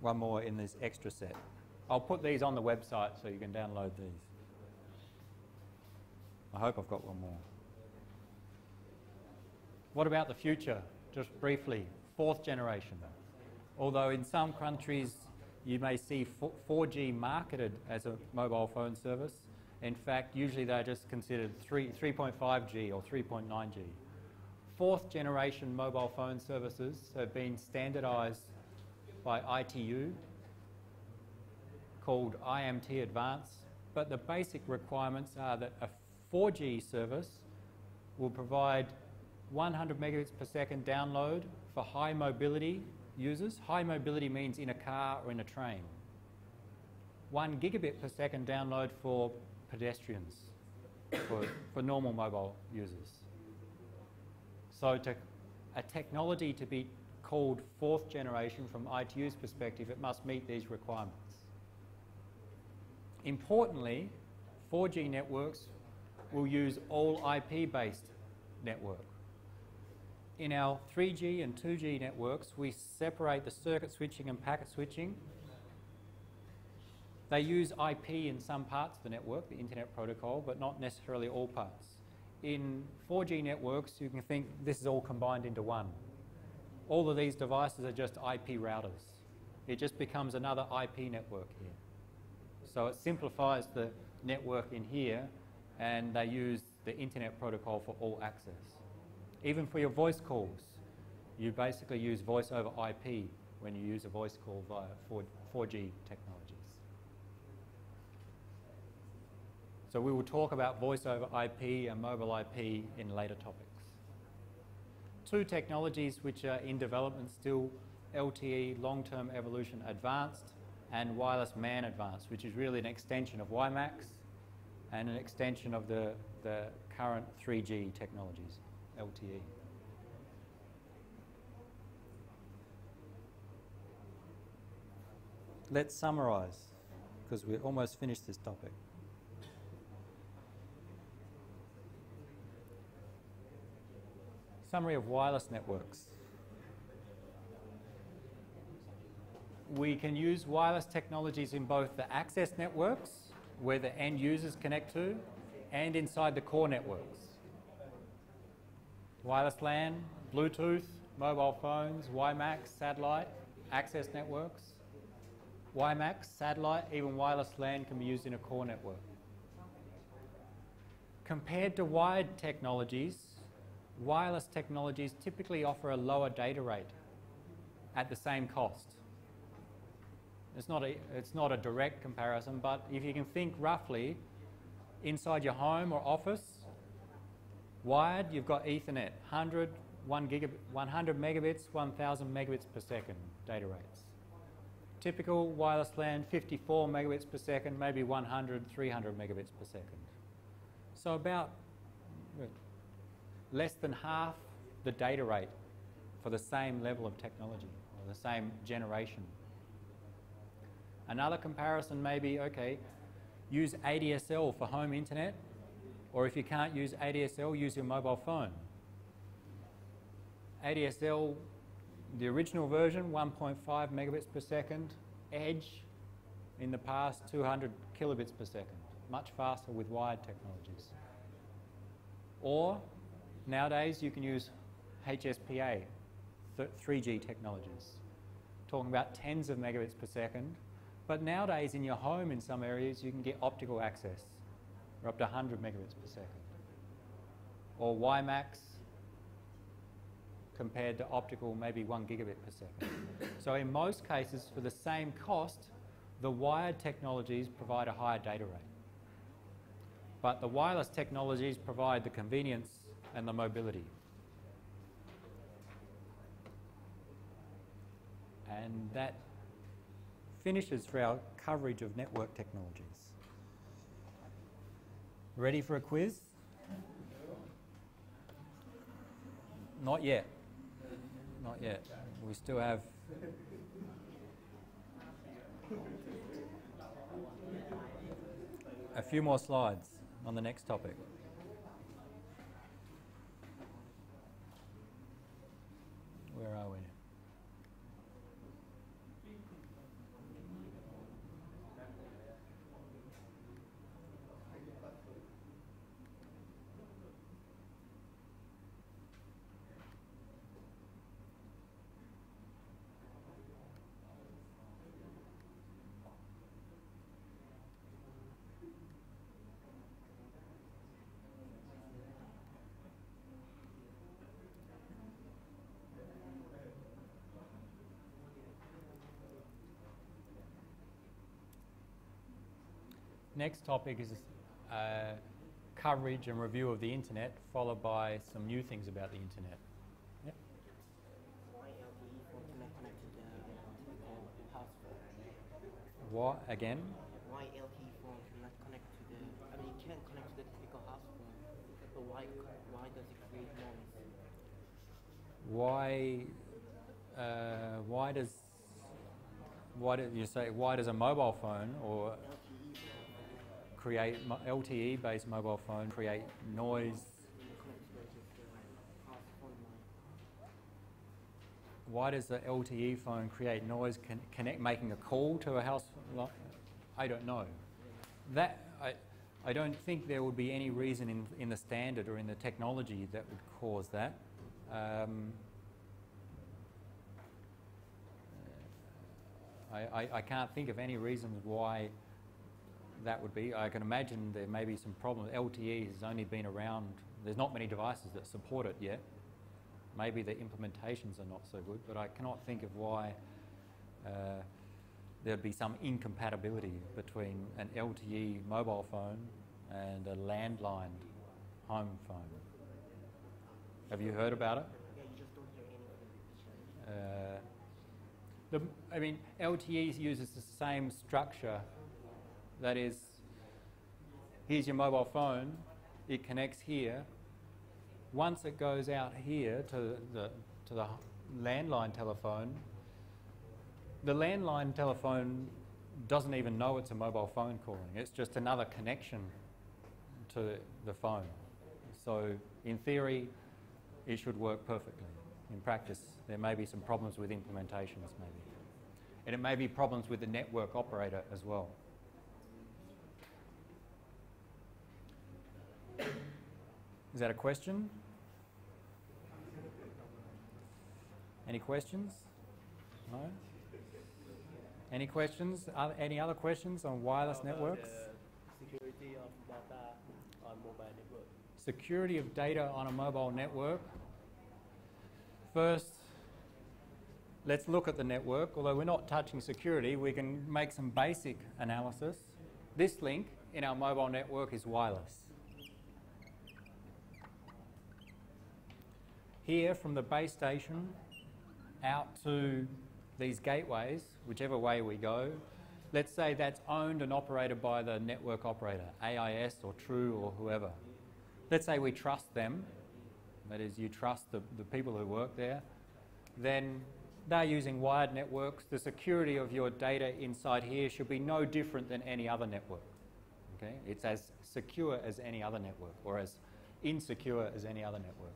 One more in this extra set. I'll put these on the website so you can download these. I hope I've got one more. What about the future? Just briefly, fourth generation. Although in some countries you may see 4G marketed as a mobile phone service, in fact, usually they're just considered 3, 3.5G or 3.9G. Fourth generation mobile phone services have been standardized by ITU called IMT Advanced, but the basic requirements are that a 4G service will provide 100 megabits per second download for high mobility users. High mobility means in a car or in a train. 1 gigabit per second download for pedestrians, for, for normal mobile users. So to, a technology to be called fourth generation from ITU's perspective, it must meet these requirements. Importantly, 4G networks will use all IP-based network. In our 3G and 2G networks, we separate the circuit switching and packet switching they use IP in some parts of the network, the Internet Protocol, but not necessarily all parts. In 4G networks, you can think this is all combined into one. All of these devices are just IP routers. It just becomes another IP network here. So it simplifies the network in here, and they use the Internet Protocol for all access. Even for your voice calls, you basically use voice over IP when you use a voice call via 4, 4G technologies. So we will talk about voice over IP and mobile IP in later topics. Two technologies which are in development still, LTE, long-term evolution advanced, and wireless MAN advanced, which is really an extension of WiMAX and an extension of the, the current 3G technologies, LTE. Let's summarize, because we're almost finished this topic. Summary of wireless networks. We can use wireless technologies in both the access networks, where the end users connect to, and inside the core networks. Wireless LAN, Bluetooth, mobile phones, WiMAX, satellite, access networks. WiMAX, satellite, even wireless LAN can be used in a core network. Compared to wired technologies, wireless technologies typically offer a lower data rate at the same cost. It's not a, it's not a direct comparison, but if you can think roughly, inside your home or office, wired, you've got Ethernet, 100, 1 gigabit, 100 megabits, 1000 megabits per second data rates. Typical wireless LAN, 54 megabits per second, maybe 100, 300 megabits per second. So about less than half the data rate for the same level of technology or the same generation. Another comparison may be, okay, use ADSL for home internet, or if you can't use ADSL, use your mobile phone. ADSL, the original version, 1.5 megabits per second, Edge, in the past, 200 kilobits per second, much faster with wired technologies. Or Nowadays, you can use HSPA, 3G technologies, talking about tens of megabits per second. But nowadays, in your home, in some areas, you can get optical access, or up to 100 megabits per second. Or WiMAX, compared to optical, maybe one gigabit per second. so in most cases, for the same cost, the wired technologies provide a higher data rate. But the wireless technologies provide the convenience and the mobility. And that finishes for our coverage of network technologies. Ready for a quiz? Not yet. Not yet. We still have. A few more slides on the next topic. Where Next topic is uh, coverage and review of the internet, followed by some new things about the internet. Yep. Why LTE phone cannot connect to the typical house phone? What again? Why LTE phone cannot connect to the? I mean, it can connect to the typical house phone, but why why does it create noise? Why? Uh, why does? Why do you say? Why does a mobile phone or create LTE-based mobile phone create noise? Why does the LTE phone create noise? Con- connect making a call to a house? I don't know. That I, I don't think there would be any reason in, in the standard or in the technology that would cause that. Um, I, I, I can't think of any reasons why that would be. I can imagine there may be some problems. LTE has only been around, there's not many devices that support it yet. Maybe the implementations are not so good, but I cannot think of why uh, there'd be some incompatibility between an LTE mobile phone and a landline home phone. Have you heard about it? Yeah, you just don't hear anything. Uh, the, I mean, LTE uses the same structure. That is, here's your mobile phone, it connects here. Once it goes out here to the, to the landline telephone, the landline telephone doesn't even know it's a mobile phone calling. It's just another connection to the phone. So, in theory, it should work perfectly. In practice, there may be some problems with implementations, maybe. And it may be problems with the network operator as well. Is that a question? Any questions? No? Any questions? Are, any other questions on wireless networks? security of data on mobile network. Security of data on a mobile network. First, let's look at the network. Although we're not touching security, we can make some basic analysis. This link in our mobile network is wireless. Here from the base station out to these gateways, whichever way we go, let's say that's owned and operated by the network operator, AIS or True or whoever. Let's say we trust them, that is, you trust the, the people who work there, then they're using wired networks. The security of your data inside here should be no different than any other network. Okay? It's as secure as any other network or as insecure as any other network.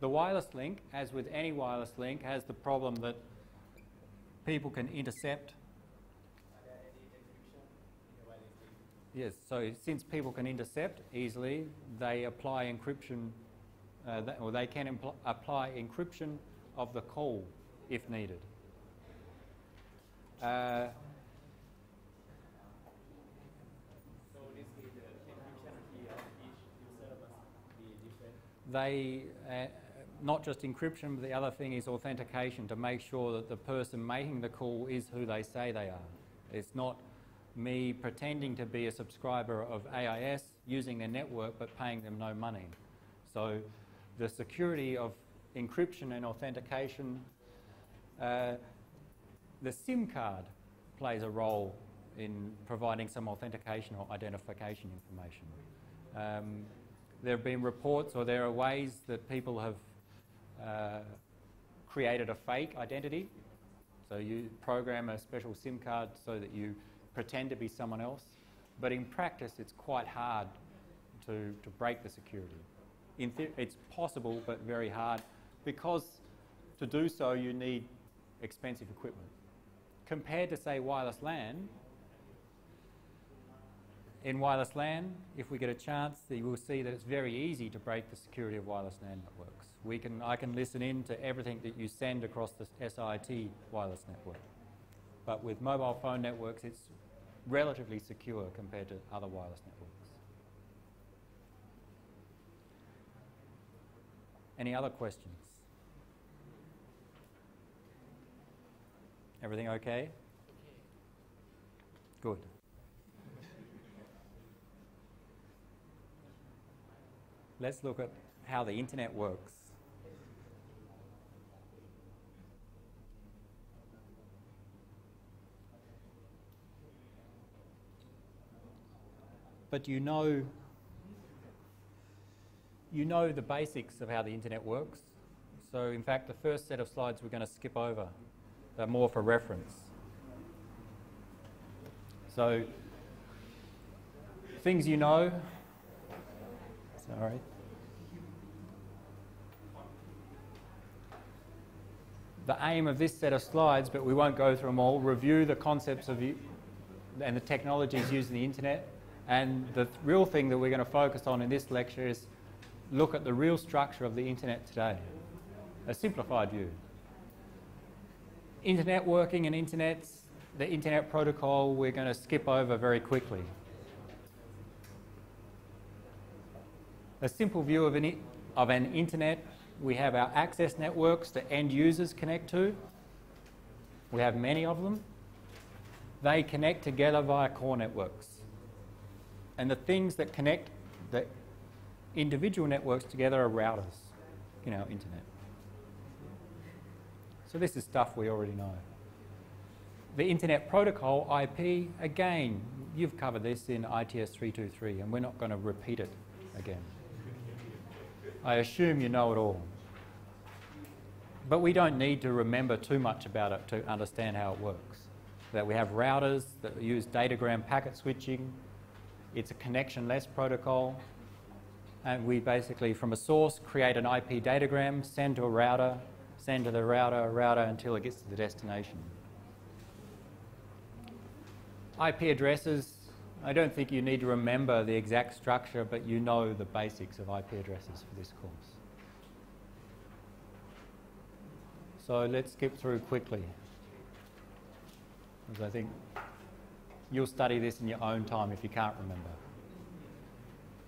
The wireless link, as with any wireless link, has the problem that people can intercept. Yes, so since people can intercept easily, they apply encryption, uh, th- or they can apply encryption of the call if needed. Uh, they, uh, not just encryption, but the other thing is authentication to make sure that the person making the call is who they say they are. It's not me pretending to be a subscriber of AIS using their network but paying them no money. So the security of encryption and authentication, uh, the SIM card plays a role in providing some authentication or identification information. Um, there have been reports or there are ways that people have uh, created a fake identity. So you program a special SIM card so that you pretend to be someone else. But in practice, it's quite hard to, to break the security. It's possible, but very hard because to do so, you need expensive equipment. Compared to, say, wireless LAN, in wireless LAN, if we get a chance, you will see that it's very easy to break the security of wireless LAN networks. We can, I can listen in to everything that you send across the SIIT wireless network. But with mobile phone networks, it's relatively secure compared to other wireless networks. Any other questions? Everything okay? Good. Let's look at how the internet works. But you know you know the basics of how the internet works. So in fact, the first set of slides we're going to skip over. They're more for reference. So things you know. Sorry. The aim of this set of slides, but we won't go through them all, review the concepts of and the technologies used in the internet. And the real thing that we're going to focus on in this lecture is look at the real structure of the internet today, a simplified view. Internet working and internets, the internet protocol, we're going to skip over very quickly. A simple view of an, of an internet, we have our access networks that end users connect to. We have many of them. They connect together via core networks. And the things that connect the individual networks together are routers in our internet. So this is stuff we already know. The Internet Protocol, IP, again, you've covered this in ITS 323 and we're not going to repeat it again. I assume you know it all. But we don't need to remember too much about it to understand how it works. That we have routers that use datagram packet switching. It's a connectionless protocol and we basically, from a source, create an IP datagram, send to a router, send to the router, router until it gets to the destination. IP addresses, I don't think you need to remember the exact structure, but you know the basics of IP addresses for this course. So let's skip through quickly, because I think you'll study this in your own time if you can't remember.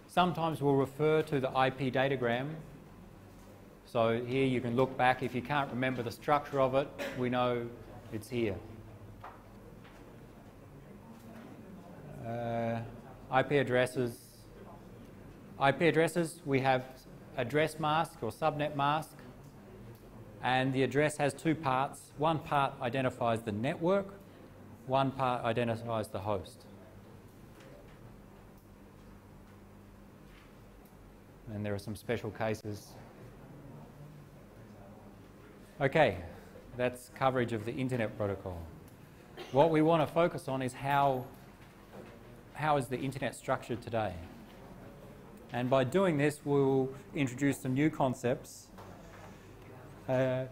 Sometimes we'll refer to the IP datagram. So here you can look back. If you can't remember the structure of it, we know it's here. Uh, IP addresses. IP addresses, we have address mask or subnet mask. And the address has two parts. One part identifies the network, one part identifies the host. and there are some special cases. Okay, that's coverage of the internet protocol. What we want to focus on is how, how is the internet structured today? And by doing this, we'll introduce some new concepts uh,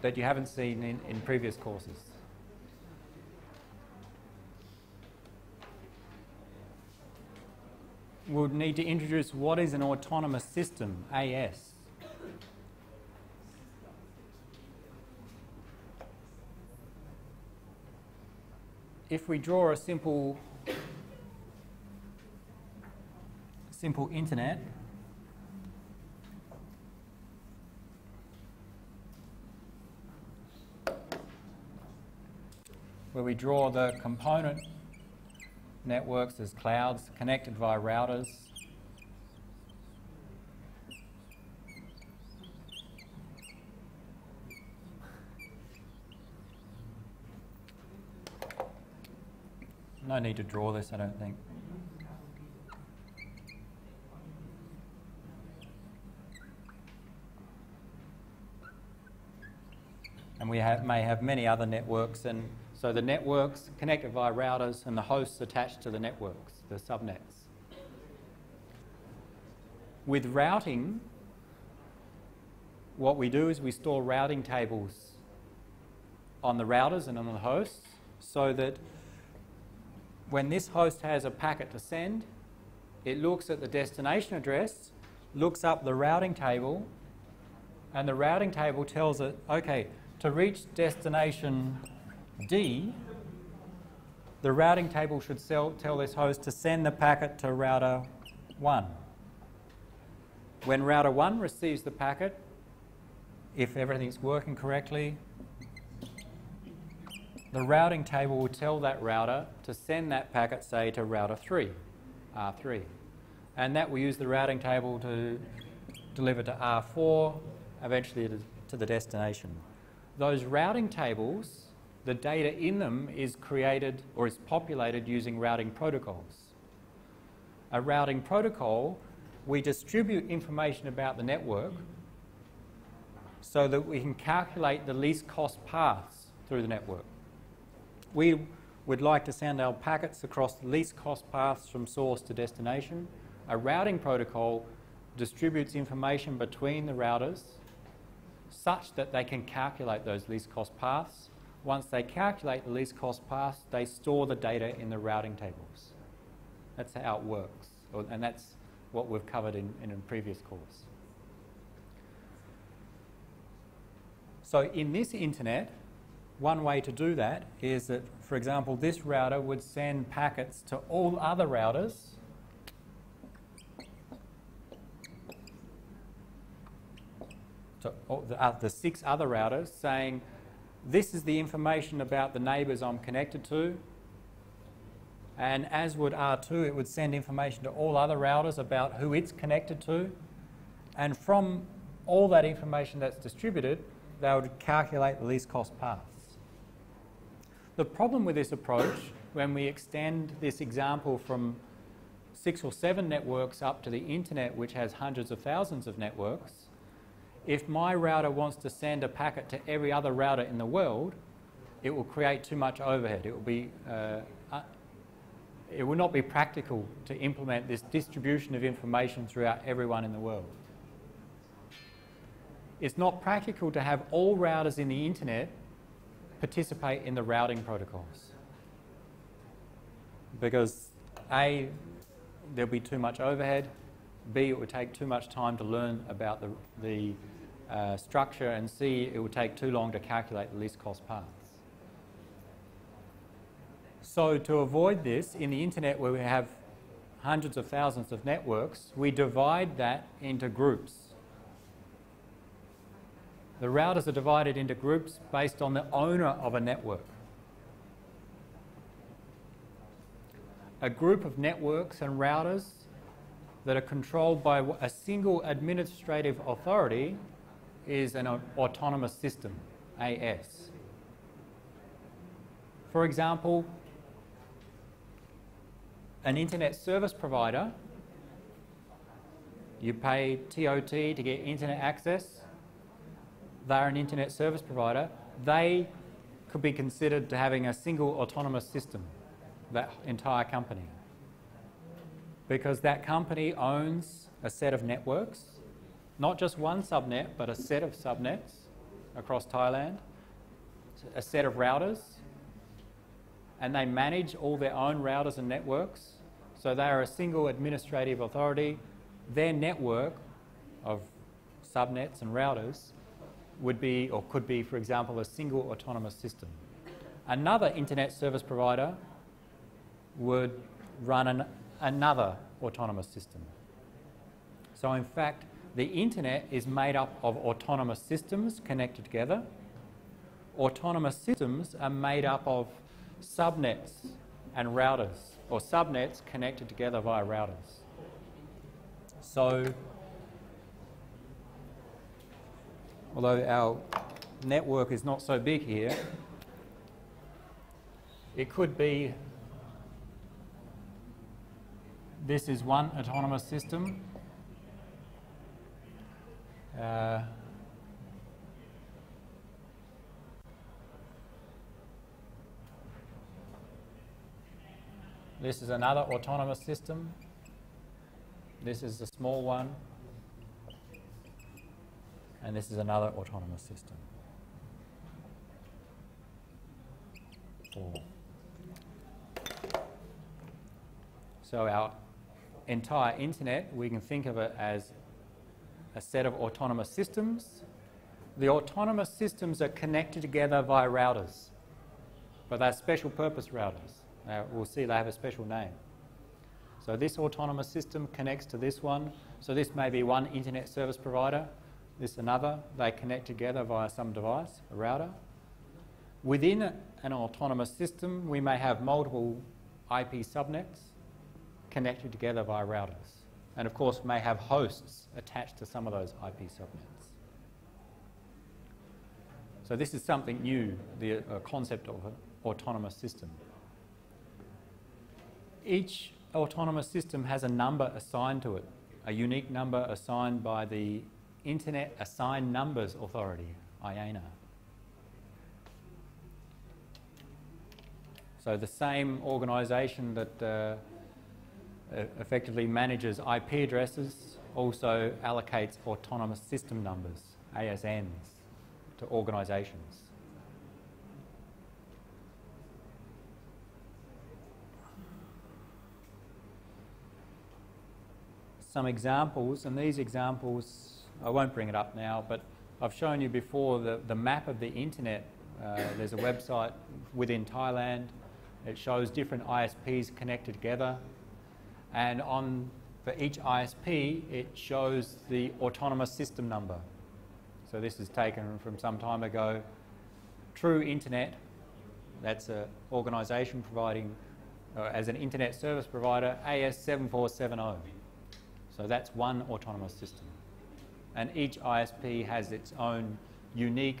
that you haven't seen in, in previous courses. would need to introduce what is an autonomous system, AS. If we draw a simple, simple internet, where we draw the component networks as clouds connected via routers. No need to draw this, I don't think. And we have, may have many other networks, and so the networks connected via routers and the hosts attached to the networks, the subnets. With routing, what we do is we store routing tables on the routers and on the hosts so that when this host has a packet to send, it looks at the destination address, looks up the routing table, and the routing table tells it, okay, to reach destination D, the routing table should sell, tell this host to send the packet to router 1. When router 1 receives the packet, if everything's working correctly, the routing table will tell that router to send that packet, say, to router 3, R3. And that will use the routing table to deliver to R4, eventually to the destination. Those routing tables, the data in them is created or is populated using routing protocols. A routing protocol, we distribute information about the network so that we can calculate the least cost paths through the network we would like to send our packets across the least cost paths from source to destination. A routing protocol distributes information between the routers such that they can calculate those least cost paths. Once they calculate the least cost path, they store the data in the routing tables. That's how it works, and that's what we've covered in, in a previous course. So in this internet, one way to do that is that, for example, this router would send packets to all other routers to the, uh, the six other routers saying, this is the information about the neighbours I'm connected to. And as would R2, it would send information to all other routers about who it's connected to. And from all that information that's distributed, they would calculate the least cost paths. The problem with this approach, when we extend this example from six or seven networks up to the internet, which has hundreds of thousands of networks, if my router wants to send a packet to every other router in the world, it will create too much overhead. It will be uh, uh, it will not be practical to implement this distribution of information throughout everyone in the world. It's not practical to have all routers in the internet participate in the routing protocols. Because A, there'll be too much overhead, B, it would take too much time to learn about the, the uh, structure, and C, it would take too long to calculate the least cost paths. So to avoid this, in the internet where we have hundreds of thousands of networks, we divide that into groups. The routers are divided into groups based on the owner of a network. A group of networks and routers that are controlled by a single administrative authority is an autonomous system, AS. For example, an internet service provider, you pay TOT to get internet access, they're an internet service provider, they could be considered to having a single autonomous system, that entire company. Because that company owns a set of networks, not just one subnet, but a set of subnets across Thailand, a set of routers, and they manage all their own routers and networks. So they are a single administrative authority. Their network of subnets and routers would be or could be, for example, a single autonomous system. Another internet service provider would run an, another autonomous system. So in fact, the internet is made up of autonomous systems connected together. Autonomous systems are made up of subnets and routers, or subnets connected together via routers. So, although our network is not so big here, it could be this is one autonomous system. Uh, this is another autonomous system. This is the small one. And this is another autonomous system. Four. So our entire internet, we can think of it as a set of autonomous systems. The autonomous systems are connected together via routers, but they're special purpose routers. Now, we'll see they have a special name. So this autonomous system connects to this one. So this may be one internet service provider, this another. They connect together via some device, a router. Within an autonomous system, we may have multiple IP subnets connected together via routers. And of course, may have hosts attached to some of those IP subnets. So this is something new, the uh, concept of an autonomous system. Each autonomous system has a number assigned to it, a unique number assigned by the Internet Assigned Numbers Authority, IANA. So the same organisation that uh, effectively manages IP addresses also allocates autonomous system numbers, ASNs, to organisations. Some examples, and these examples, I won't bring it up now, but I've shown you before the, the map of the internet. Uh, there's a website within Thailand. It shows different ISPs connected together and on for each ISP, it shows the autonomous system number. So this is taken from some time ago. True Internet, that's an organisation providing, uh, as an internet service provider, AS7470. So that's one autonomous system. And each ISP has its own unique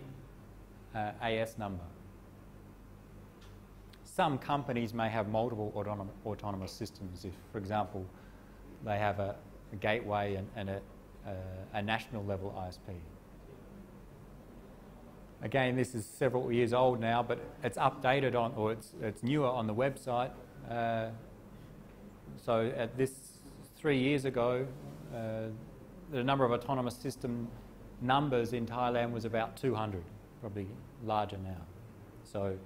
uh, AS number. Some companies may have multiple autonom autonomous systems. If, for example, they have a, a gateway and, and a, a, a national level ISP. Again, this is several years old now, but it's updated on, or it's, it's newer on the website. Uh, so at this three years ago, uh, the number of autonomous system numbers in Thailand was about 200, probably larger now. So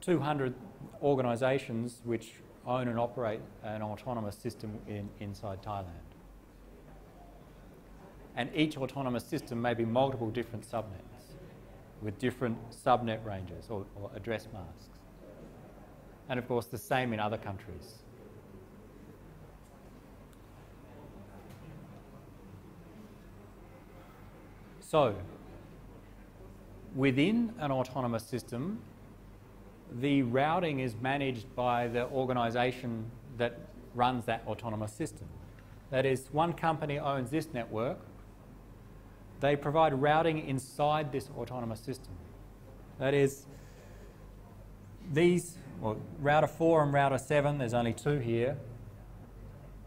200 organisations which own and operate an autonomous system in, inside Thailand. And each autonomous system may be multiple different subnets with different subnet ranges or, or address masks. And of course, the same in other countries. So, within an autonomous system, the routing is managed by the organisation that runs that autonomous system. That is, one company owns this network. They provide routing inside this autonomous system. That is, these, well, router 4 and router 7, there's only two here,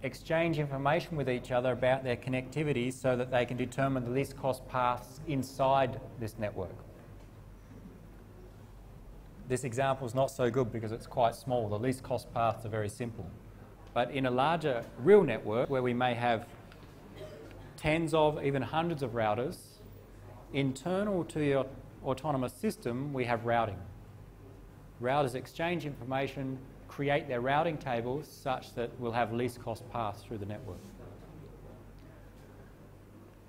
exchange information with each other about their connectivity so that they can determine the least cost paths inside this network. This example is not so good because it's quite small. The least cost paths are very simple. But in a larger real network where we may have tens of, even hundreds of routers, internal to your autonomous system, we have routing. Routers exchange information, create their routing tables such that we'll have least cost paths through the network.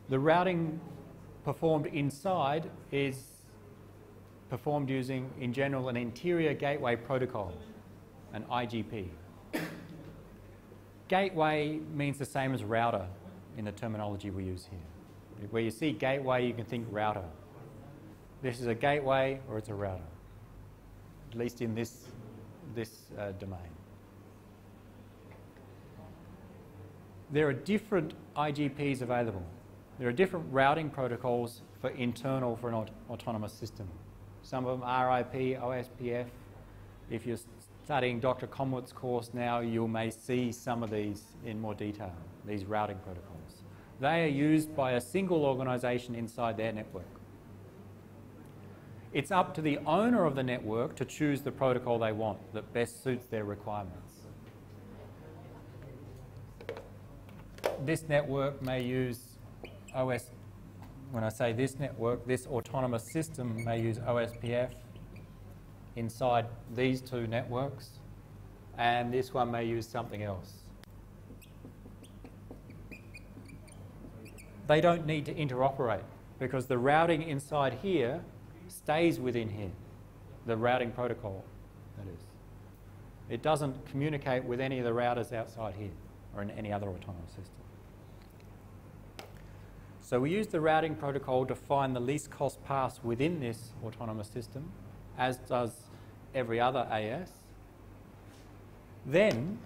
The routing performed inside is performed using, in general, an interior gateway protocol, an IGP. gateway means the same as router in the terminology we use here. Where you see gateway, you can think router. This is a gateway or it's a router. at least in this, this uh, domain. There are different IGPs available. There are different routing protocols for internal for an aut autonomous system. Some of them RIP, OSPF. If you're studying Dr. Komwut's course now, you may see some of these in more detail, these routing protocols. They are used by a single organisation inside their network. It's up to the owner of the network to choose the protocol they want that best suits their requirements. This network may use OS, when I say this network, this autonomous system may use OSPF inside these two networks, and this one may use something else. They don't need to interoperate because the routing inside here stays within here, the routing protocol, that is. It doesn't communicate with any of the routers outside here or in any other autonomous system. So we use the routing protocol to find the least cost path within this autonomous system, as does every other AS. Then,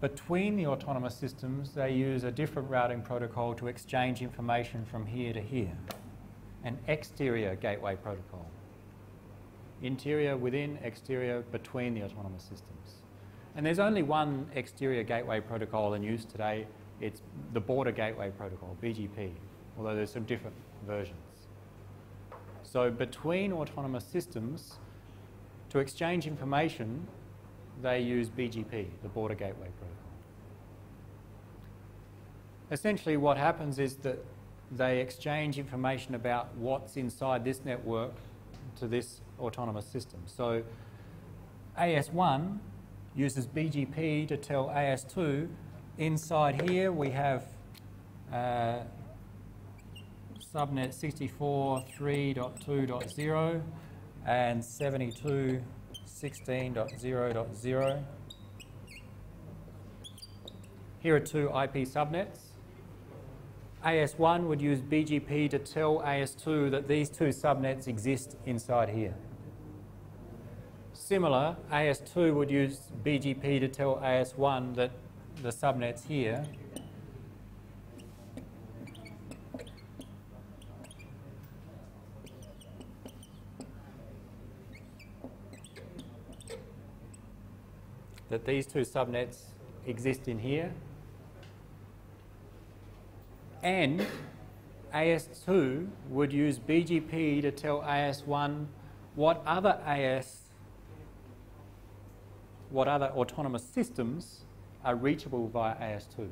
between the autonomous systems, they use a different routing protocol to exchange information from here to here, an exterior gateway protocol. Interior within, exterior between the autonomous systems. And there's only one exterior gateway protocol in use today, it's the Border Gateway Protocol, BGP, although there's some different versions. So between autonomous systems, to exchange information, they use BGP, the Border Gateway Protocol. Essentially what happens is that they exchange information about what's inside this network to this autonomous system. So AS1 uses BGP to tell AS2 Inside here we have uh, subnet 64.3.2.0 and 72.16.0.0. Here are two IP subnets. AS1 would use BGP to tell AS2 that these two subnets exist inside here. Similar, AS2 would use BGP to tell AS1 that the subnets here. That these two subnets exist in here. And AS2 would use BGP to tell AS1 what other AS, what other autonomous systems are reachable via AS2.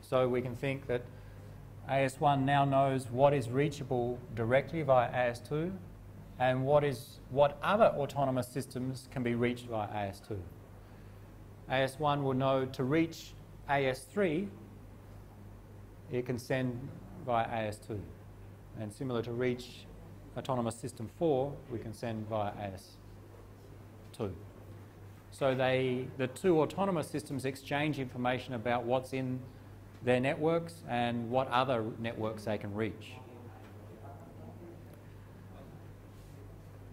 So we can think that AS1 now knows what is reachable directly via AS2 and what, is, what other autonomous systems can be reached via AS2. AS1 will know to reach AS3, it can send via AS2. And similar to reach autonomous system 4, we can send via AS2. So they, the two autonomous systems exchange information about what's in their networks and what other networks they can reach.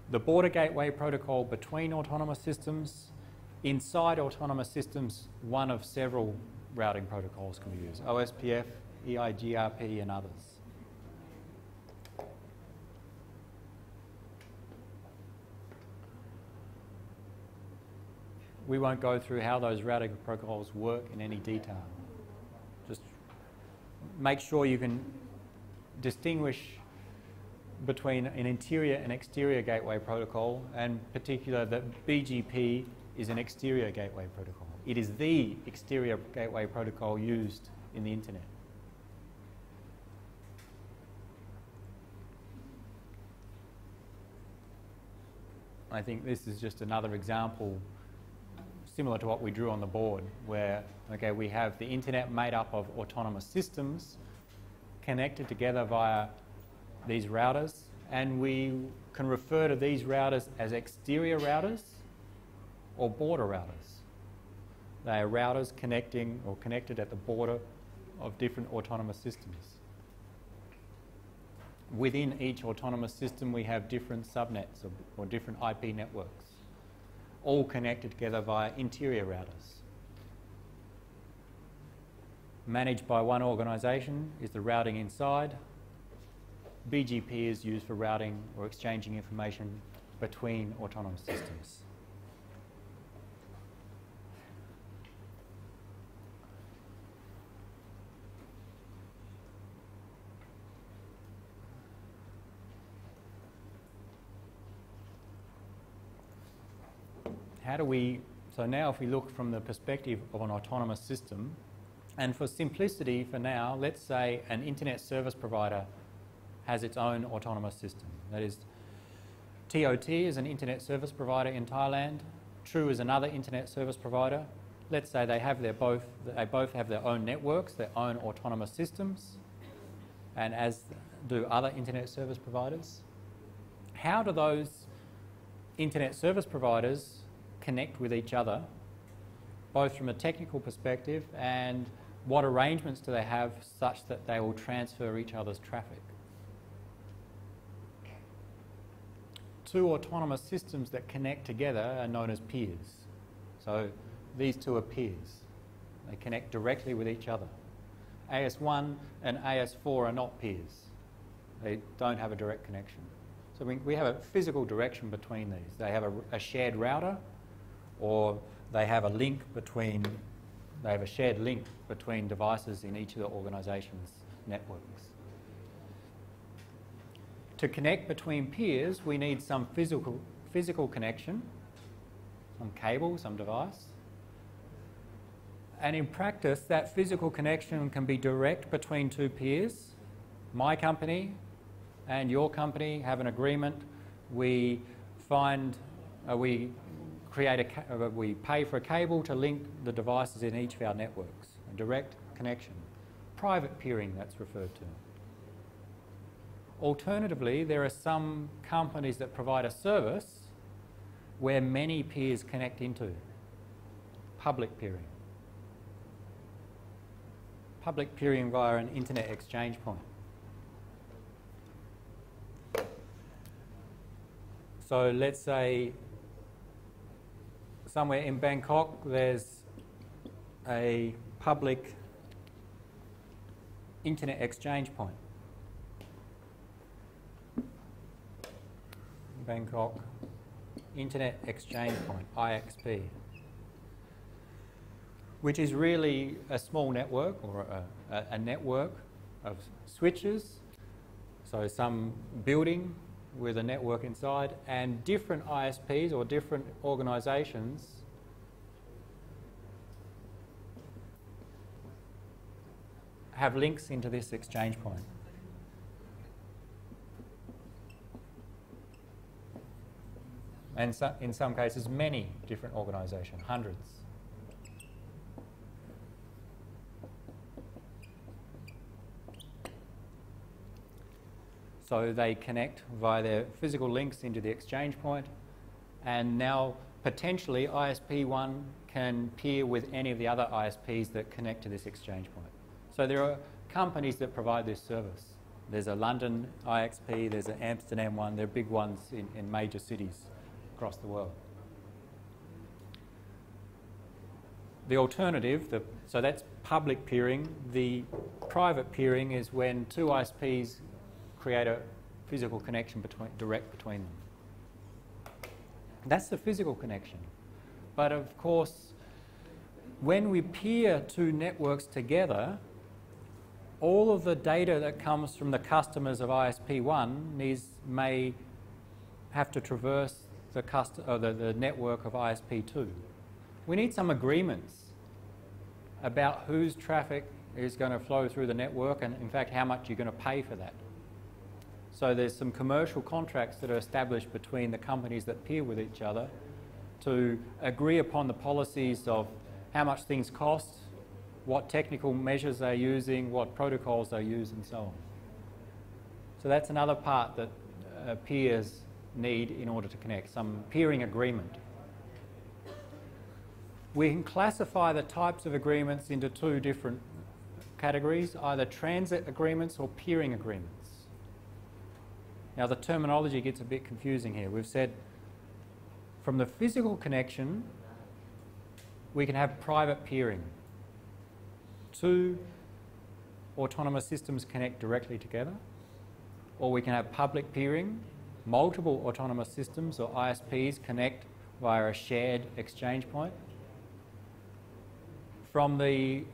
The border gateway protocol between autonomous systems, inside autonomous systems, one of several routing protocols can be used, OSPF, EIGRP and others. We won't go through how those routing protocols work in any detail. Just make sure you can distinguish between an interior and exterior gateway protocol, and particular that BGP is an exterior gateway protocol. It is the exterior gateway protocol used in the internet. I think this is just another example similar to what we drew on the board, where okay, we have the internet made up of autonomous systems connected together via these routers, and we can refer to these routers as exterior routers or border routers. They are routers connecting or connected at the border of different autonomous systems. within each autonomous system we have different subnets or, or different IP networks, all connected together via interior routers. Managed by one organisation is the routing inside. BGP is used for routing or exchanging information between autonomous systems. How do we, so now if we look from the perspective of an autonomous system, and for simplicity for now, let's say an internet service provider has its own autonomous system. That is, TOT is an internet service provider in Thailand. True is another internet service provider. Let's say they have their both they both have their own networks, their own autonomous systems, and as do other internet service providers. How do those internet service providers connect with each other, both from a technical perspective and what arrangements do they have such that they will transfer each other's traffic? Two autonomous systems that connect together are known as peers. So these two are peers. They connect directly with each other. AS1 and AS4 are not peers. They don't have a direct connection. So we, we have a physical direction between these. They have a, a shared router or they have a link between, they have a shared link between devices in each of the organisation's networks. To connect between peers, we need some physical, physical connection, some cable, some device. And in practice, that physical connection can be direct between two peers. My company and your company have an agreement. We find, uh, we create a, uh, we pay for a cable to link the devices in each of our networks, a direct connection. Private peering, that's referred to. Alternatively, there are some companies that provide a service where many peers connect into. Public peering. Public peering via an internet exchange point. So let's say somewhere in Bangkok, there's a public internet exchange point. Bangkok Internet Exchange Point, IXP, which is really a small network or a, a, network of switches. So some building with a network inside, and different ISPs or different organisations have links into this exchange point. And so, in some cases, many different organisations, hundreds. So they connect via their physical links into the exchange point, and now potentially ISP1 can peer with any of the other ISPs that connect to this exchange point. So there are companies that provide this service. There's a London IXP, there's an Amsterdam one, there are big ones in, in major cities across the world. The alternative, the, so that's public peering. The private peering is when two ISPs create a physical connection between, direct between them. That's the physical connection. But of course, when we peer two networks together, all of the data that comes from the customers of ISP1 needs, may have to traverse the, uh, the, the network of ISP2. We need some agreements about whose traffic is going to flow through the network and, in fact, how much you're going to pay for that. So there's some commercial contracts that are established between the companies that peer with each other to agree upon the policies of how much things cost, what technical measures they're using, what protocols they use, and so on. So that's another part that uh, peers need in order to connect, some peering agreement. We can classify the types of agreements into two different categories, either transit agreements or peering agreements. Now the terminology gets a bit confusing here. We've said from the physical connection, we can have private peering. Two autonomous systems connect directly together, or we can have public peering. Multiple autonomous systems or ISPs connect via a shared exchange point. From the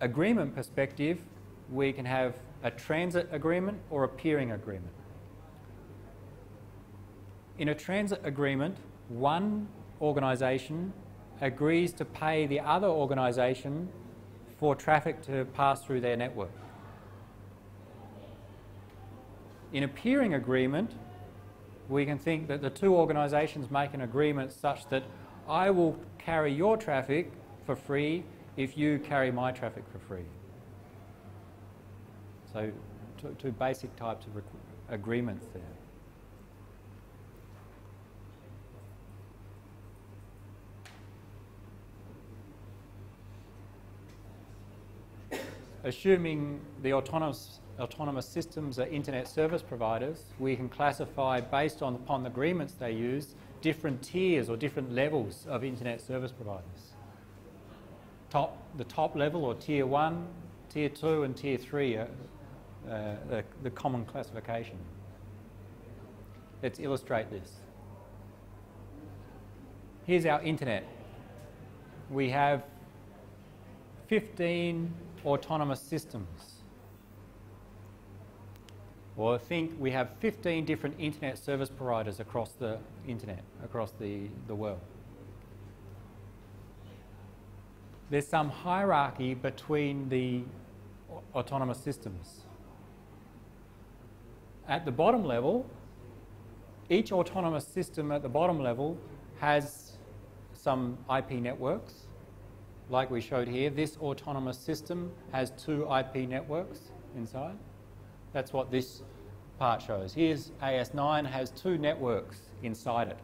agreement perspective, we can have a transit agreement or a peering agreement. In a transit agreement, one organisation agrees to pay the other organisation for traffic to pass through their network. In a peering agreement, we can think that the two organisations make an agreement such that I will carry your traffic for free if you carry my traffic for free. So, two, two basic types of agreements there. Assuming the autonomous, autonomous systems are internet service providers, we can classify based on upon the agreements they use different tiers or different levels of internet service providers. Top, the top level or tier one, tier two, and tier three are uh, the, the common classification. Let's illustrate this. Here's our internet. We have 15 autonomous systems. Or I think we have 15 different internet service providers across the internet, across the, the world. There's some hierarchy between the autonomous systems. At the bottom level, each autonomous system at the bottom level has some IP networks like we showed here, this autonomous system has two IP networks inside. That's what this part shows. Here's AS9 has two networks inside it,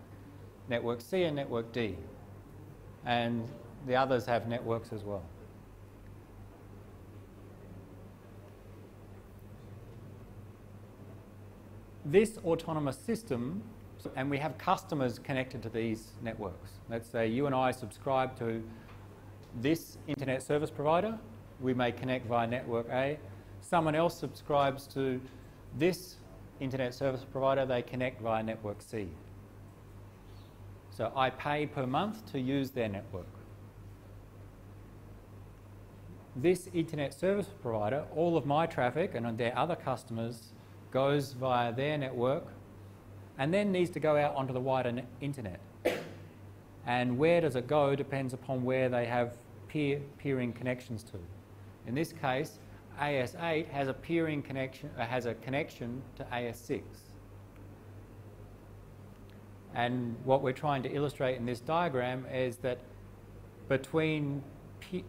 network C and network D. And the others have networks as well. This autonomous system, and we have customers connected to these networks. Let's say you and I subscribe to this internet service provider, we may connect via network A. Someone else subscribes to this internet service provider, they connect via network C. So I pay per month to use their network. This internet service provider, all of my traffic and their other customers goes via their network and then needs to go out onto the wider internet. And where does it go depends upon where they have peer, peering connections to. In this case, AS8 has a peering connection, uh, has a connection to AS6. And what we're trying to illustrate in this diagram is that between, P,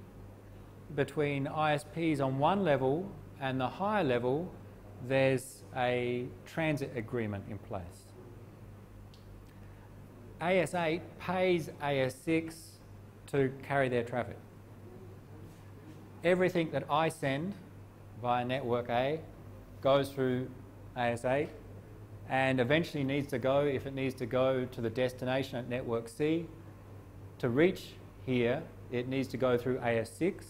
between ISPs on one level and the higher level, there's a transit agreement in place. AS8 pays AS6 to carry their traffic everything that I send via network A goes through AS8 and eventually needs to go, if it needs to go to the destination at network C, to reach here, it needs to go through AS6.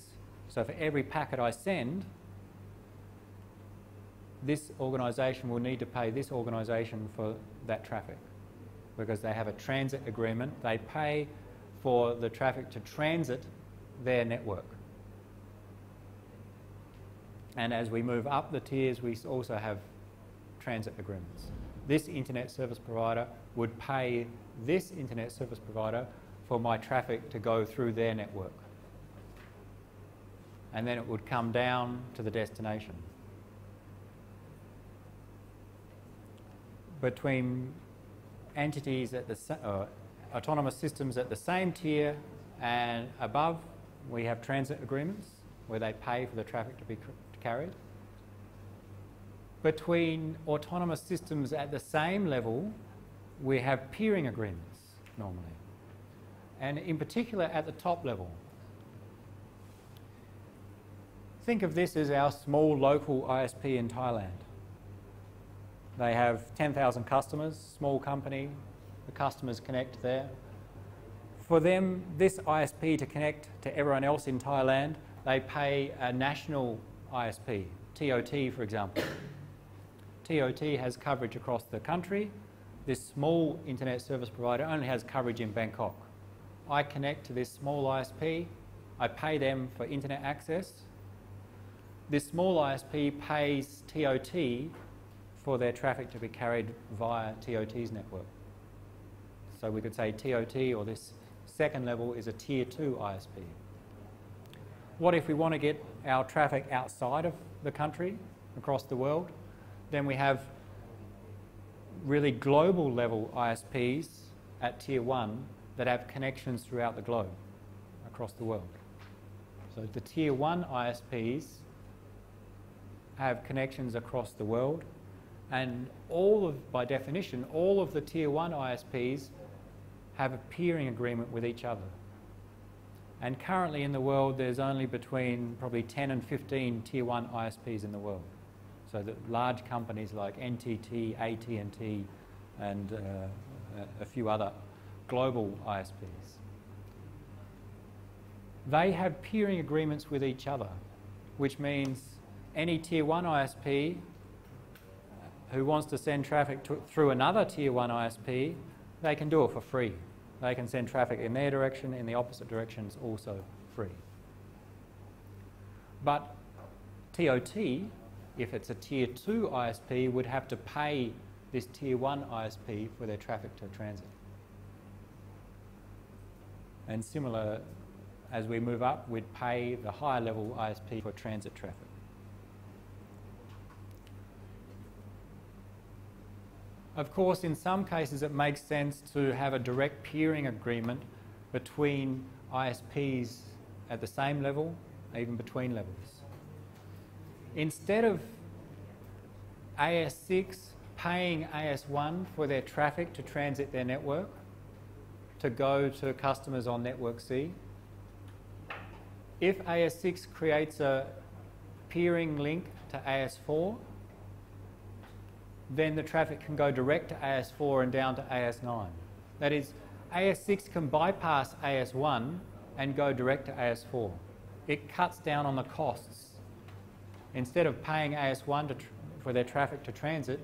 So for every packet I send, this organisation will need to pay this organisation for that traffic because they have a transit agreement. They pay for the traffic to transit their network. And as we move up the tiers, we also have transit agreements. This internet service provider would pay this internet service provider for my traffic to go through their network. And then it would come down to the destination. Between entities at the uh, autonomous systems at the same tier and above, we have transit agreements where they pay for the traffic to be carried. Between autonomous systems at the same level, we have peering agreements normally. And in particular at the top level. Think of this as our small local ISP in Thailand. They have 10,000 customers, small company, the customers connect there. For them, this ISP to connect to everyone else in Thailand, they pay a national ISP, TOT for example. TOT has coverage across the country. This small internet service provider only has coverage in Bangkok. I connect to this small ISP, I pay them for internet access. This small ISP pays TOT for their traffic to be carried via TOT's network. So we could say TOT or this second level is a tier 2 ISP. What if we want to get our traffic outside of the country, across the world? Then we have really global level ISPs at tier 1 that have connections throughout the globe, across the world. So the tier 1 ISPs have connections across the world and all of, by definition, all of the tier 1 ISPs have a peering agreement with each other. And currently in the world, there's only between probably 10 and 15 tier 1 ISPs in the world. So that large companies like NTT, AT&T, and uh, a few other global ISPs. They have peering agreements with each other, which means any tier 1 ISP who wants to send traffic to, through another tier 1 ISP, they can do it for free. They can send traffic in their direction, in the opposite directions, also free. But TOT, if it's a tier 2 ISP, would have to pay this tier 1 ISP for their traffic to transit. And similar, as we move up, we'd pay the higher level ISP for transit traffic. Of course, in some cases it makes sense to have a direct peering agreement between ISPs at the same level, even between levels. Instead of AS6 paying AS1 for their traffic to transit their network, to go to customers on network C, if AS6 creates a peering link to AS4, then the traffic can go direct to AS4 and down to AS9. That is, AS6 can bypass AS1 and go direct to AS4. It cuts down on the costs. Instead of paying AS1 for their traffic to transit,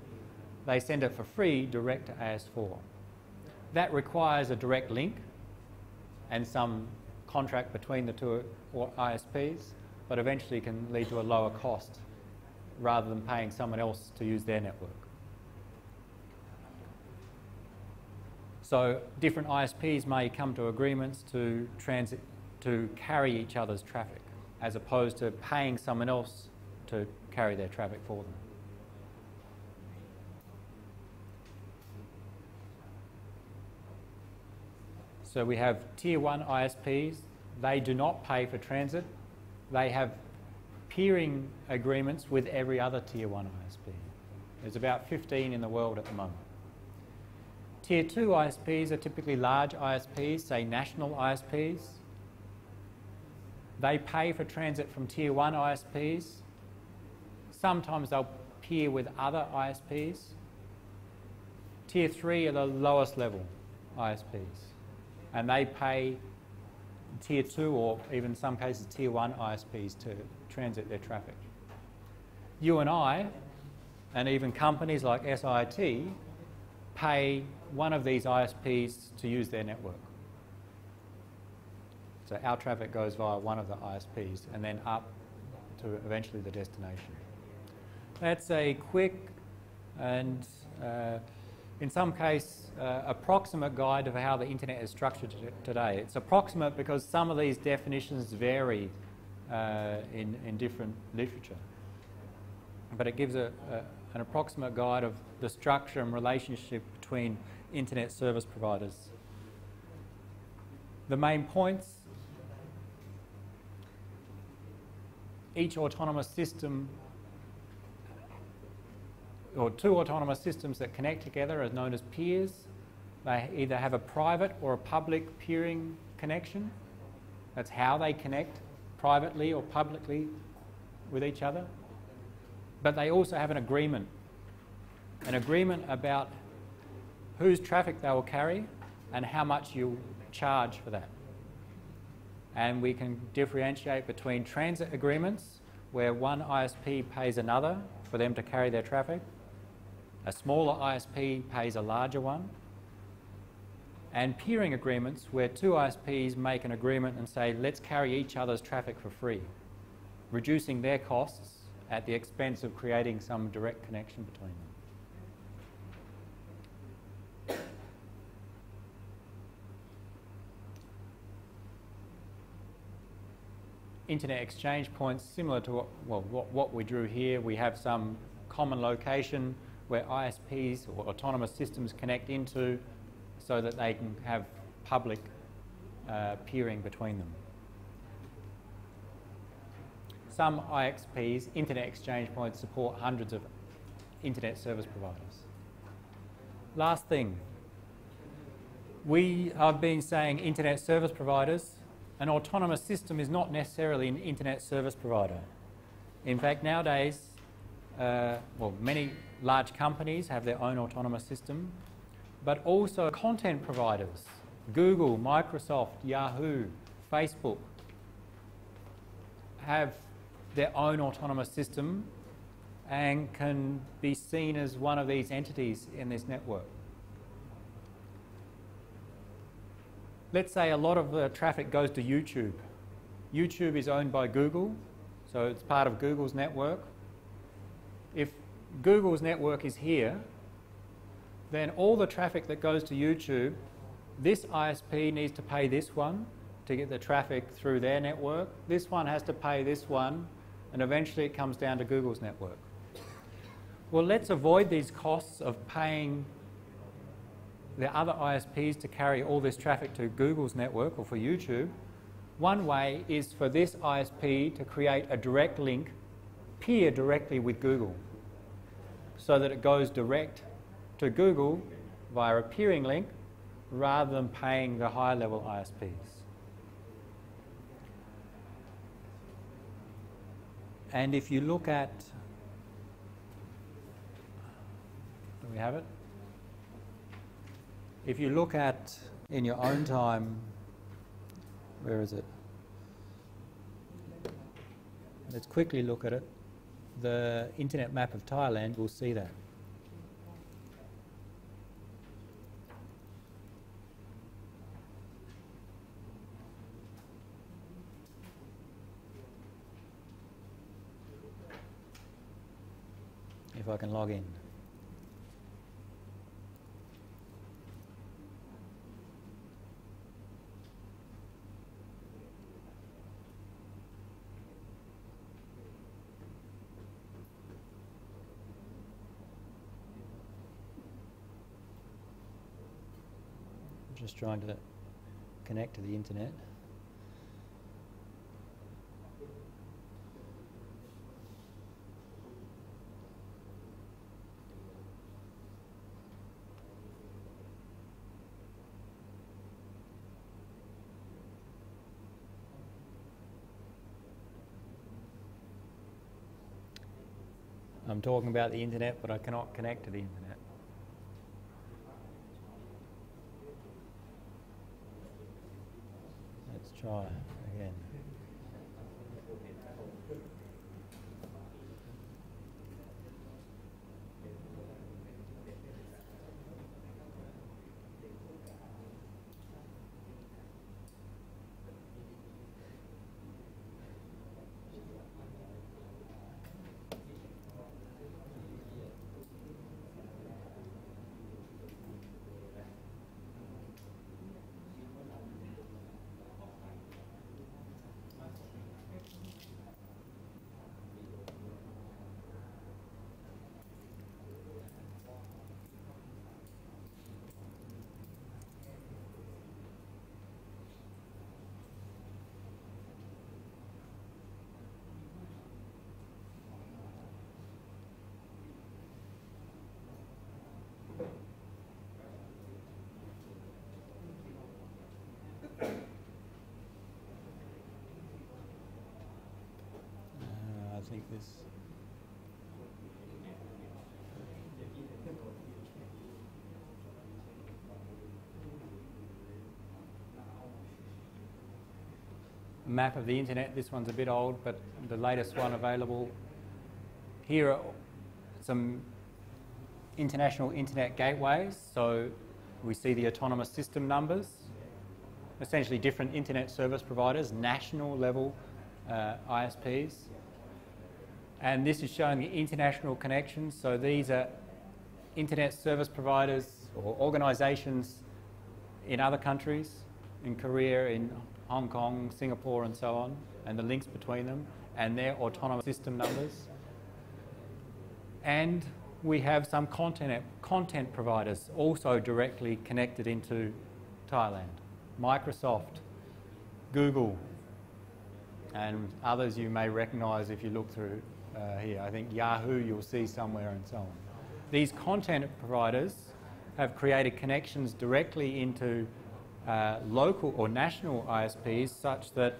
they send it for free direct to AS4. That requires a direct link and some contract between the two or ISPs, but eventually can lead to a lower cost rather than paying someone else to use their network. So different ISPs may come to agreements to transit to carry each other's traffic as opposed to paying someone else to carry their traffic for them. So we have tier 1 ISPs, they do not pay for transit. They have peering agreements with every other tier 1 ISP. There's about 15 in the world at the moment. Tier 2 ISPs are typically large ISPs, say national ISPs. They pay for transit from Tier 1 ISPs. Sometimes they'll peer with other ISPs. Tier 3 are the lowest level ISPs, and they pay Tier 2 or even in some cases Tier 1 ISPs to transit their traffic. You and I, and even companies like SIIT, pay one of these ISPs to use their network. So our traffic goes via one of the ISPs and then up to eventually the destination. That's a quick and uh, in some case uh, approximate guide of how the internet is structured today. It's approximate because some of these definitions vary uh, in, in different literature. But it gives a, a, an approximate guide of the structure and relationship between internet service providers. The main points each autonomous system or two autonomous systems that connect together are known as peers. They either have a private or a public peering connection. That's how they connect privately or publicly with each other. But they also have an agreement an agreement about whose traffic they will carry and how much you charge for that. And we can differentiate between transit agreements where one ISP pays another for them to carry their traffic, a smaller ISP pays a larger one, and peering agreements where two ISPs make an agreement and say, let's carry each other's traffic for free, reducing their costs at the expense of creating some direct connection between them. internet exchange points similar to what, well, what, what, we drew here. We have some common location where ISPs or autonomous systems connect into so that they can have public uh, peering between them. Some IXPs, internet exchange points, support hundreds of internet service providers. Last thing, we have been saying internet service providers an autonomous system is not necessarily an internet service provider. In fact, nowadays, uh, well, many large companies have their own autonomous system, but also content providers, Google, Microsoft, Yahoo, Facebook, have their own autonomous system and can be seen as one of these entities in this network. let's say a lot of the traffic goes to YouTube. YouTube is owned by Google, so it's part of Google's network. If Google's network is here, then all the traffic that goes to YouTube, this ISP needs to pay this one to get the traffic through their network. This one has to pay this one, and eventually it comes down to Google's network. Well, let's avoid these costs of paying the other ISPs to carry all this traffic to Google's network or for YouTube. One way is for this ISP to create a direct link, peer directly with Google, so that it goes direct to Google via a peering link rather than paying the higher level ISPs. And if you look at, do we have it? if you look at in your own time, where is it? Let's quickly look at it. The internet map of Thailand, we'll see that. If I can log in. just trying to connect to the internet. I'm talking about the internet, but I cannot connect to the internet. Let's try again. think this map of the internet. This one's a bit old, but the latest one available. Here are some international internet gateways. So we see the autonomous system numbers, essentially different internet service providers, national level uh, ISPs. And this is showing the international connections. So these are internet service providers or organisations in other countries, in Korea, in Hong Kong, Singapore, and so on, and the links between them, and their autonomous system numbers. And we have some content, content providers also directly connected into Thailand. Microsoft, Google, and others you may recognise if you look through uh, here. I think Yahoo you'll see somewhere and so on. These content providers have created connections directly into uh, local or national ISPs such that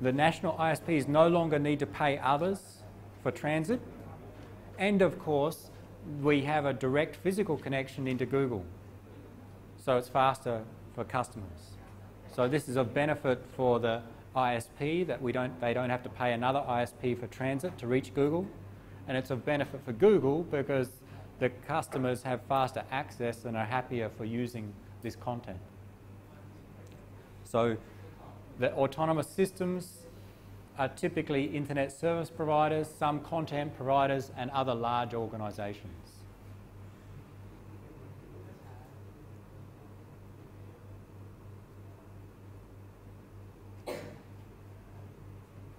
the national ISPs no longer need to pay others for transit. And of course, we have a direct physical connection into Google. So it's faster for customers. So this is of benefit for the ISP that we don't, they don't have to pay another ISP for transit to reach Google. And it's of benefit for Google because the customers have faster access and are happier for using this content. So the autonomous systems are typically internet service providers, some content providers, and other large organisations.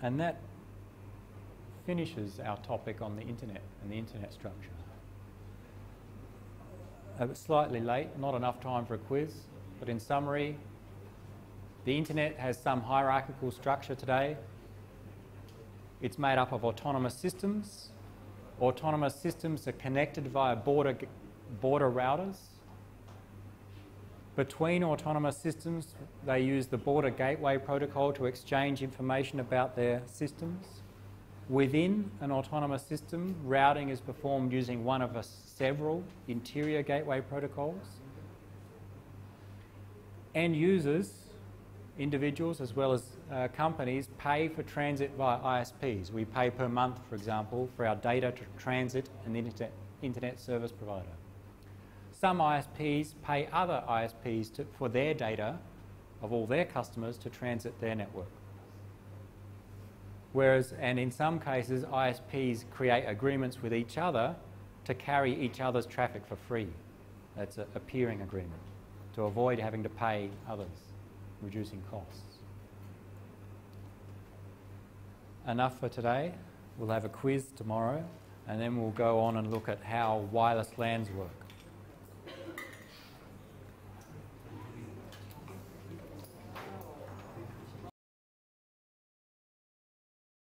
And that finishes our topic on the internet and the internet structure. Slightly late, not enough time for a quiz, but in summary, the internet has some hierarchical structure today. It's made up of autonomous systems. Autonomous systems are connected via border, border routers. Between autonomous systems, they use the border gateway protocol to exchange information about their systems. Within an autonomous system, routing is performed using one of several interior gateway protocols. End users, individuals as well as uh, companies, pay for transit via ISPs. We pay per month, for example, for our data to transit an internet, internet service provider. Some ISPs pay other ISPs to, for their data of all their customers to transit their network. Whereas, and in some cases, ISPs create agreements with each other to carry each other's traffic for free. That's a, a peering agreement to avoid having to pay others, reducing costs. Enough for today. We'll have a quiz tomorrow and then we'll go on and look at how wireless LANs work.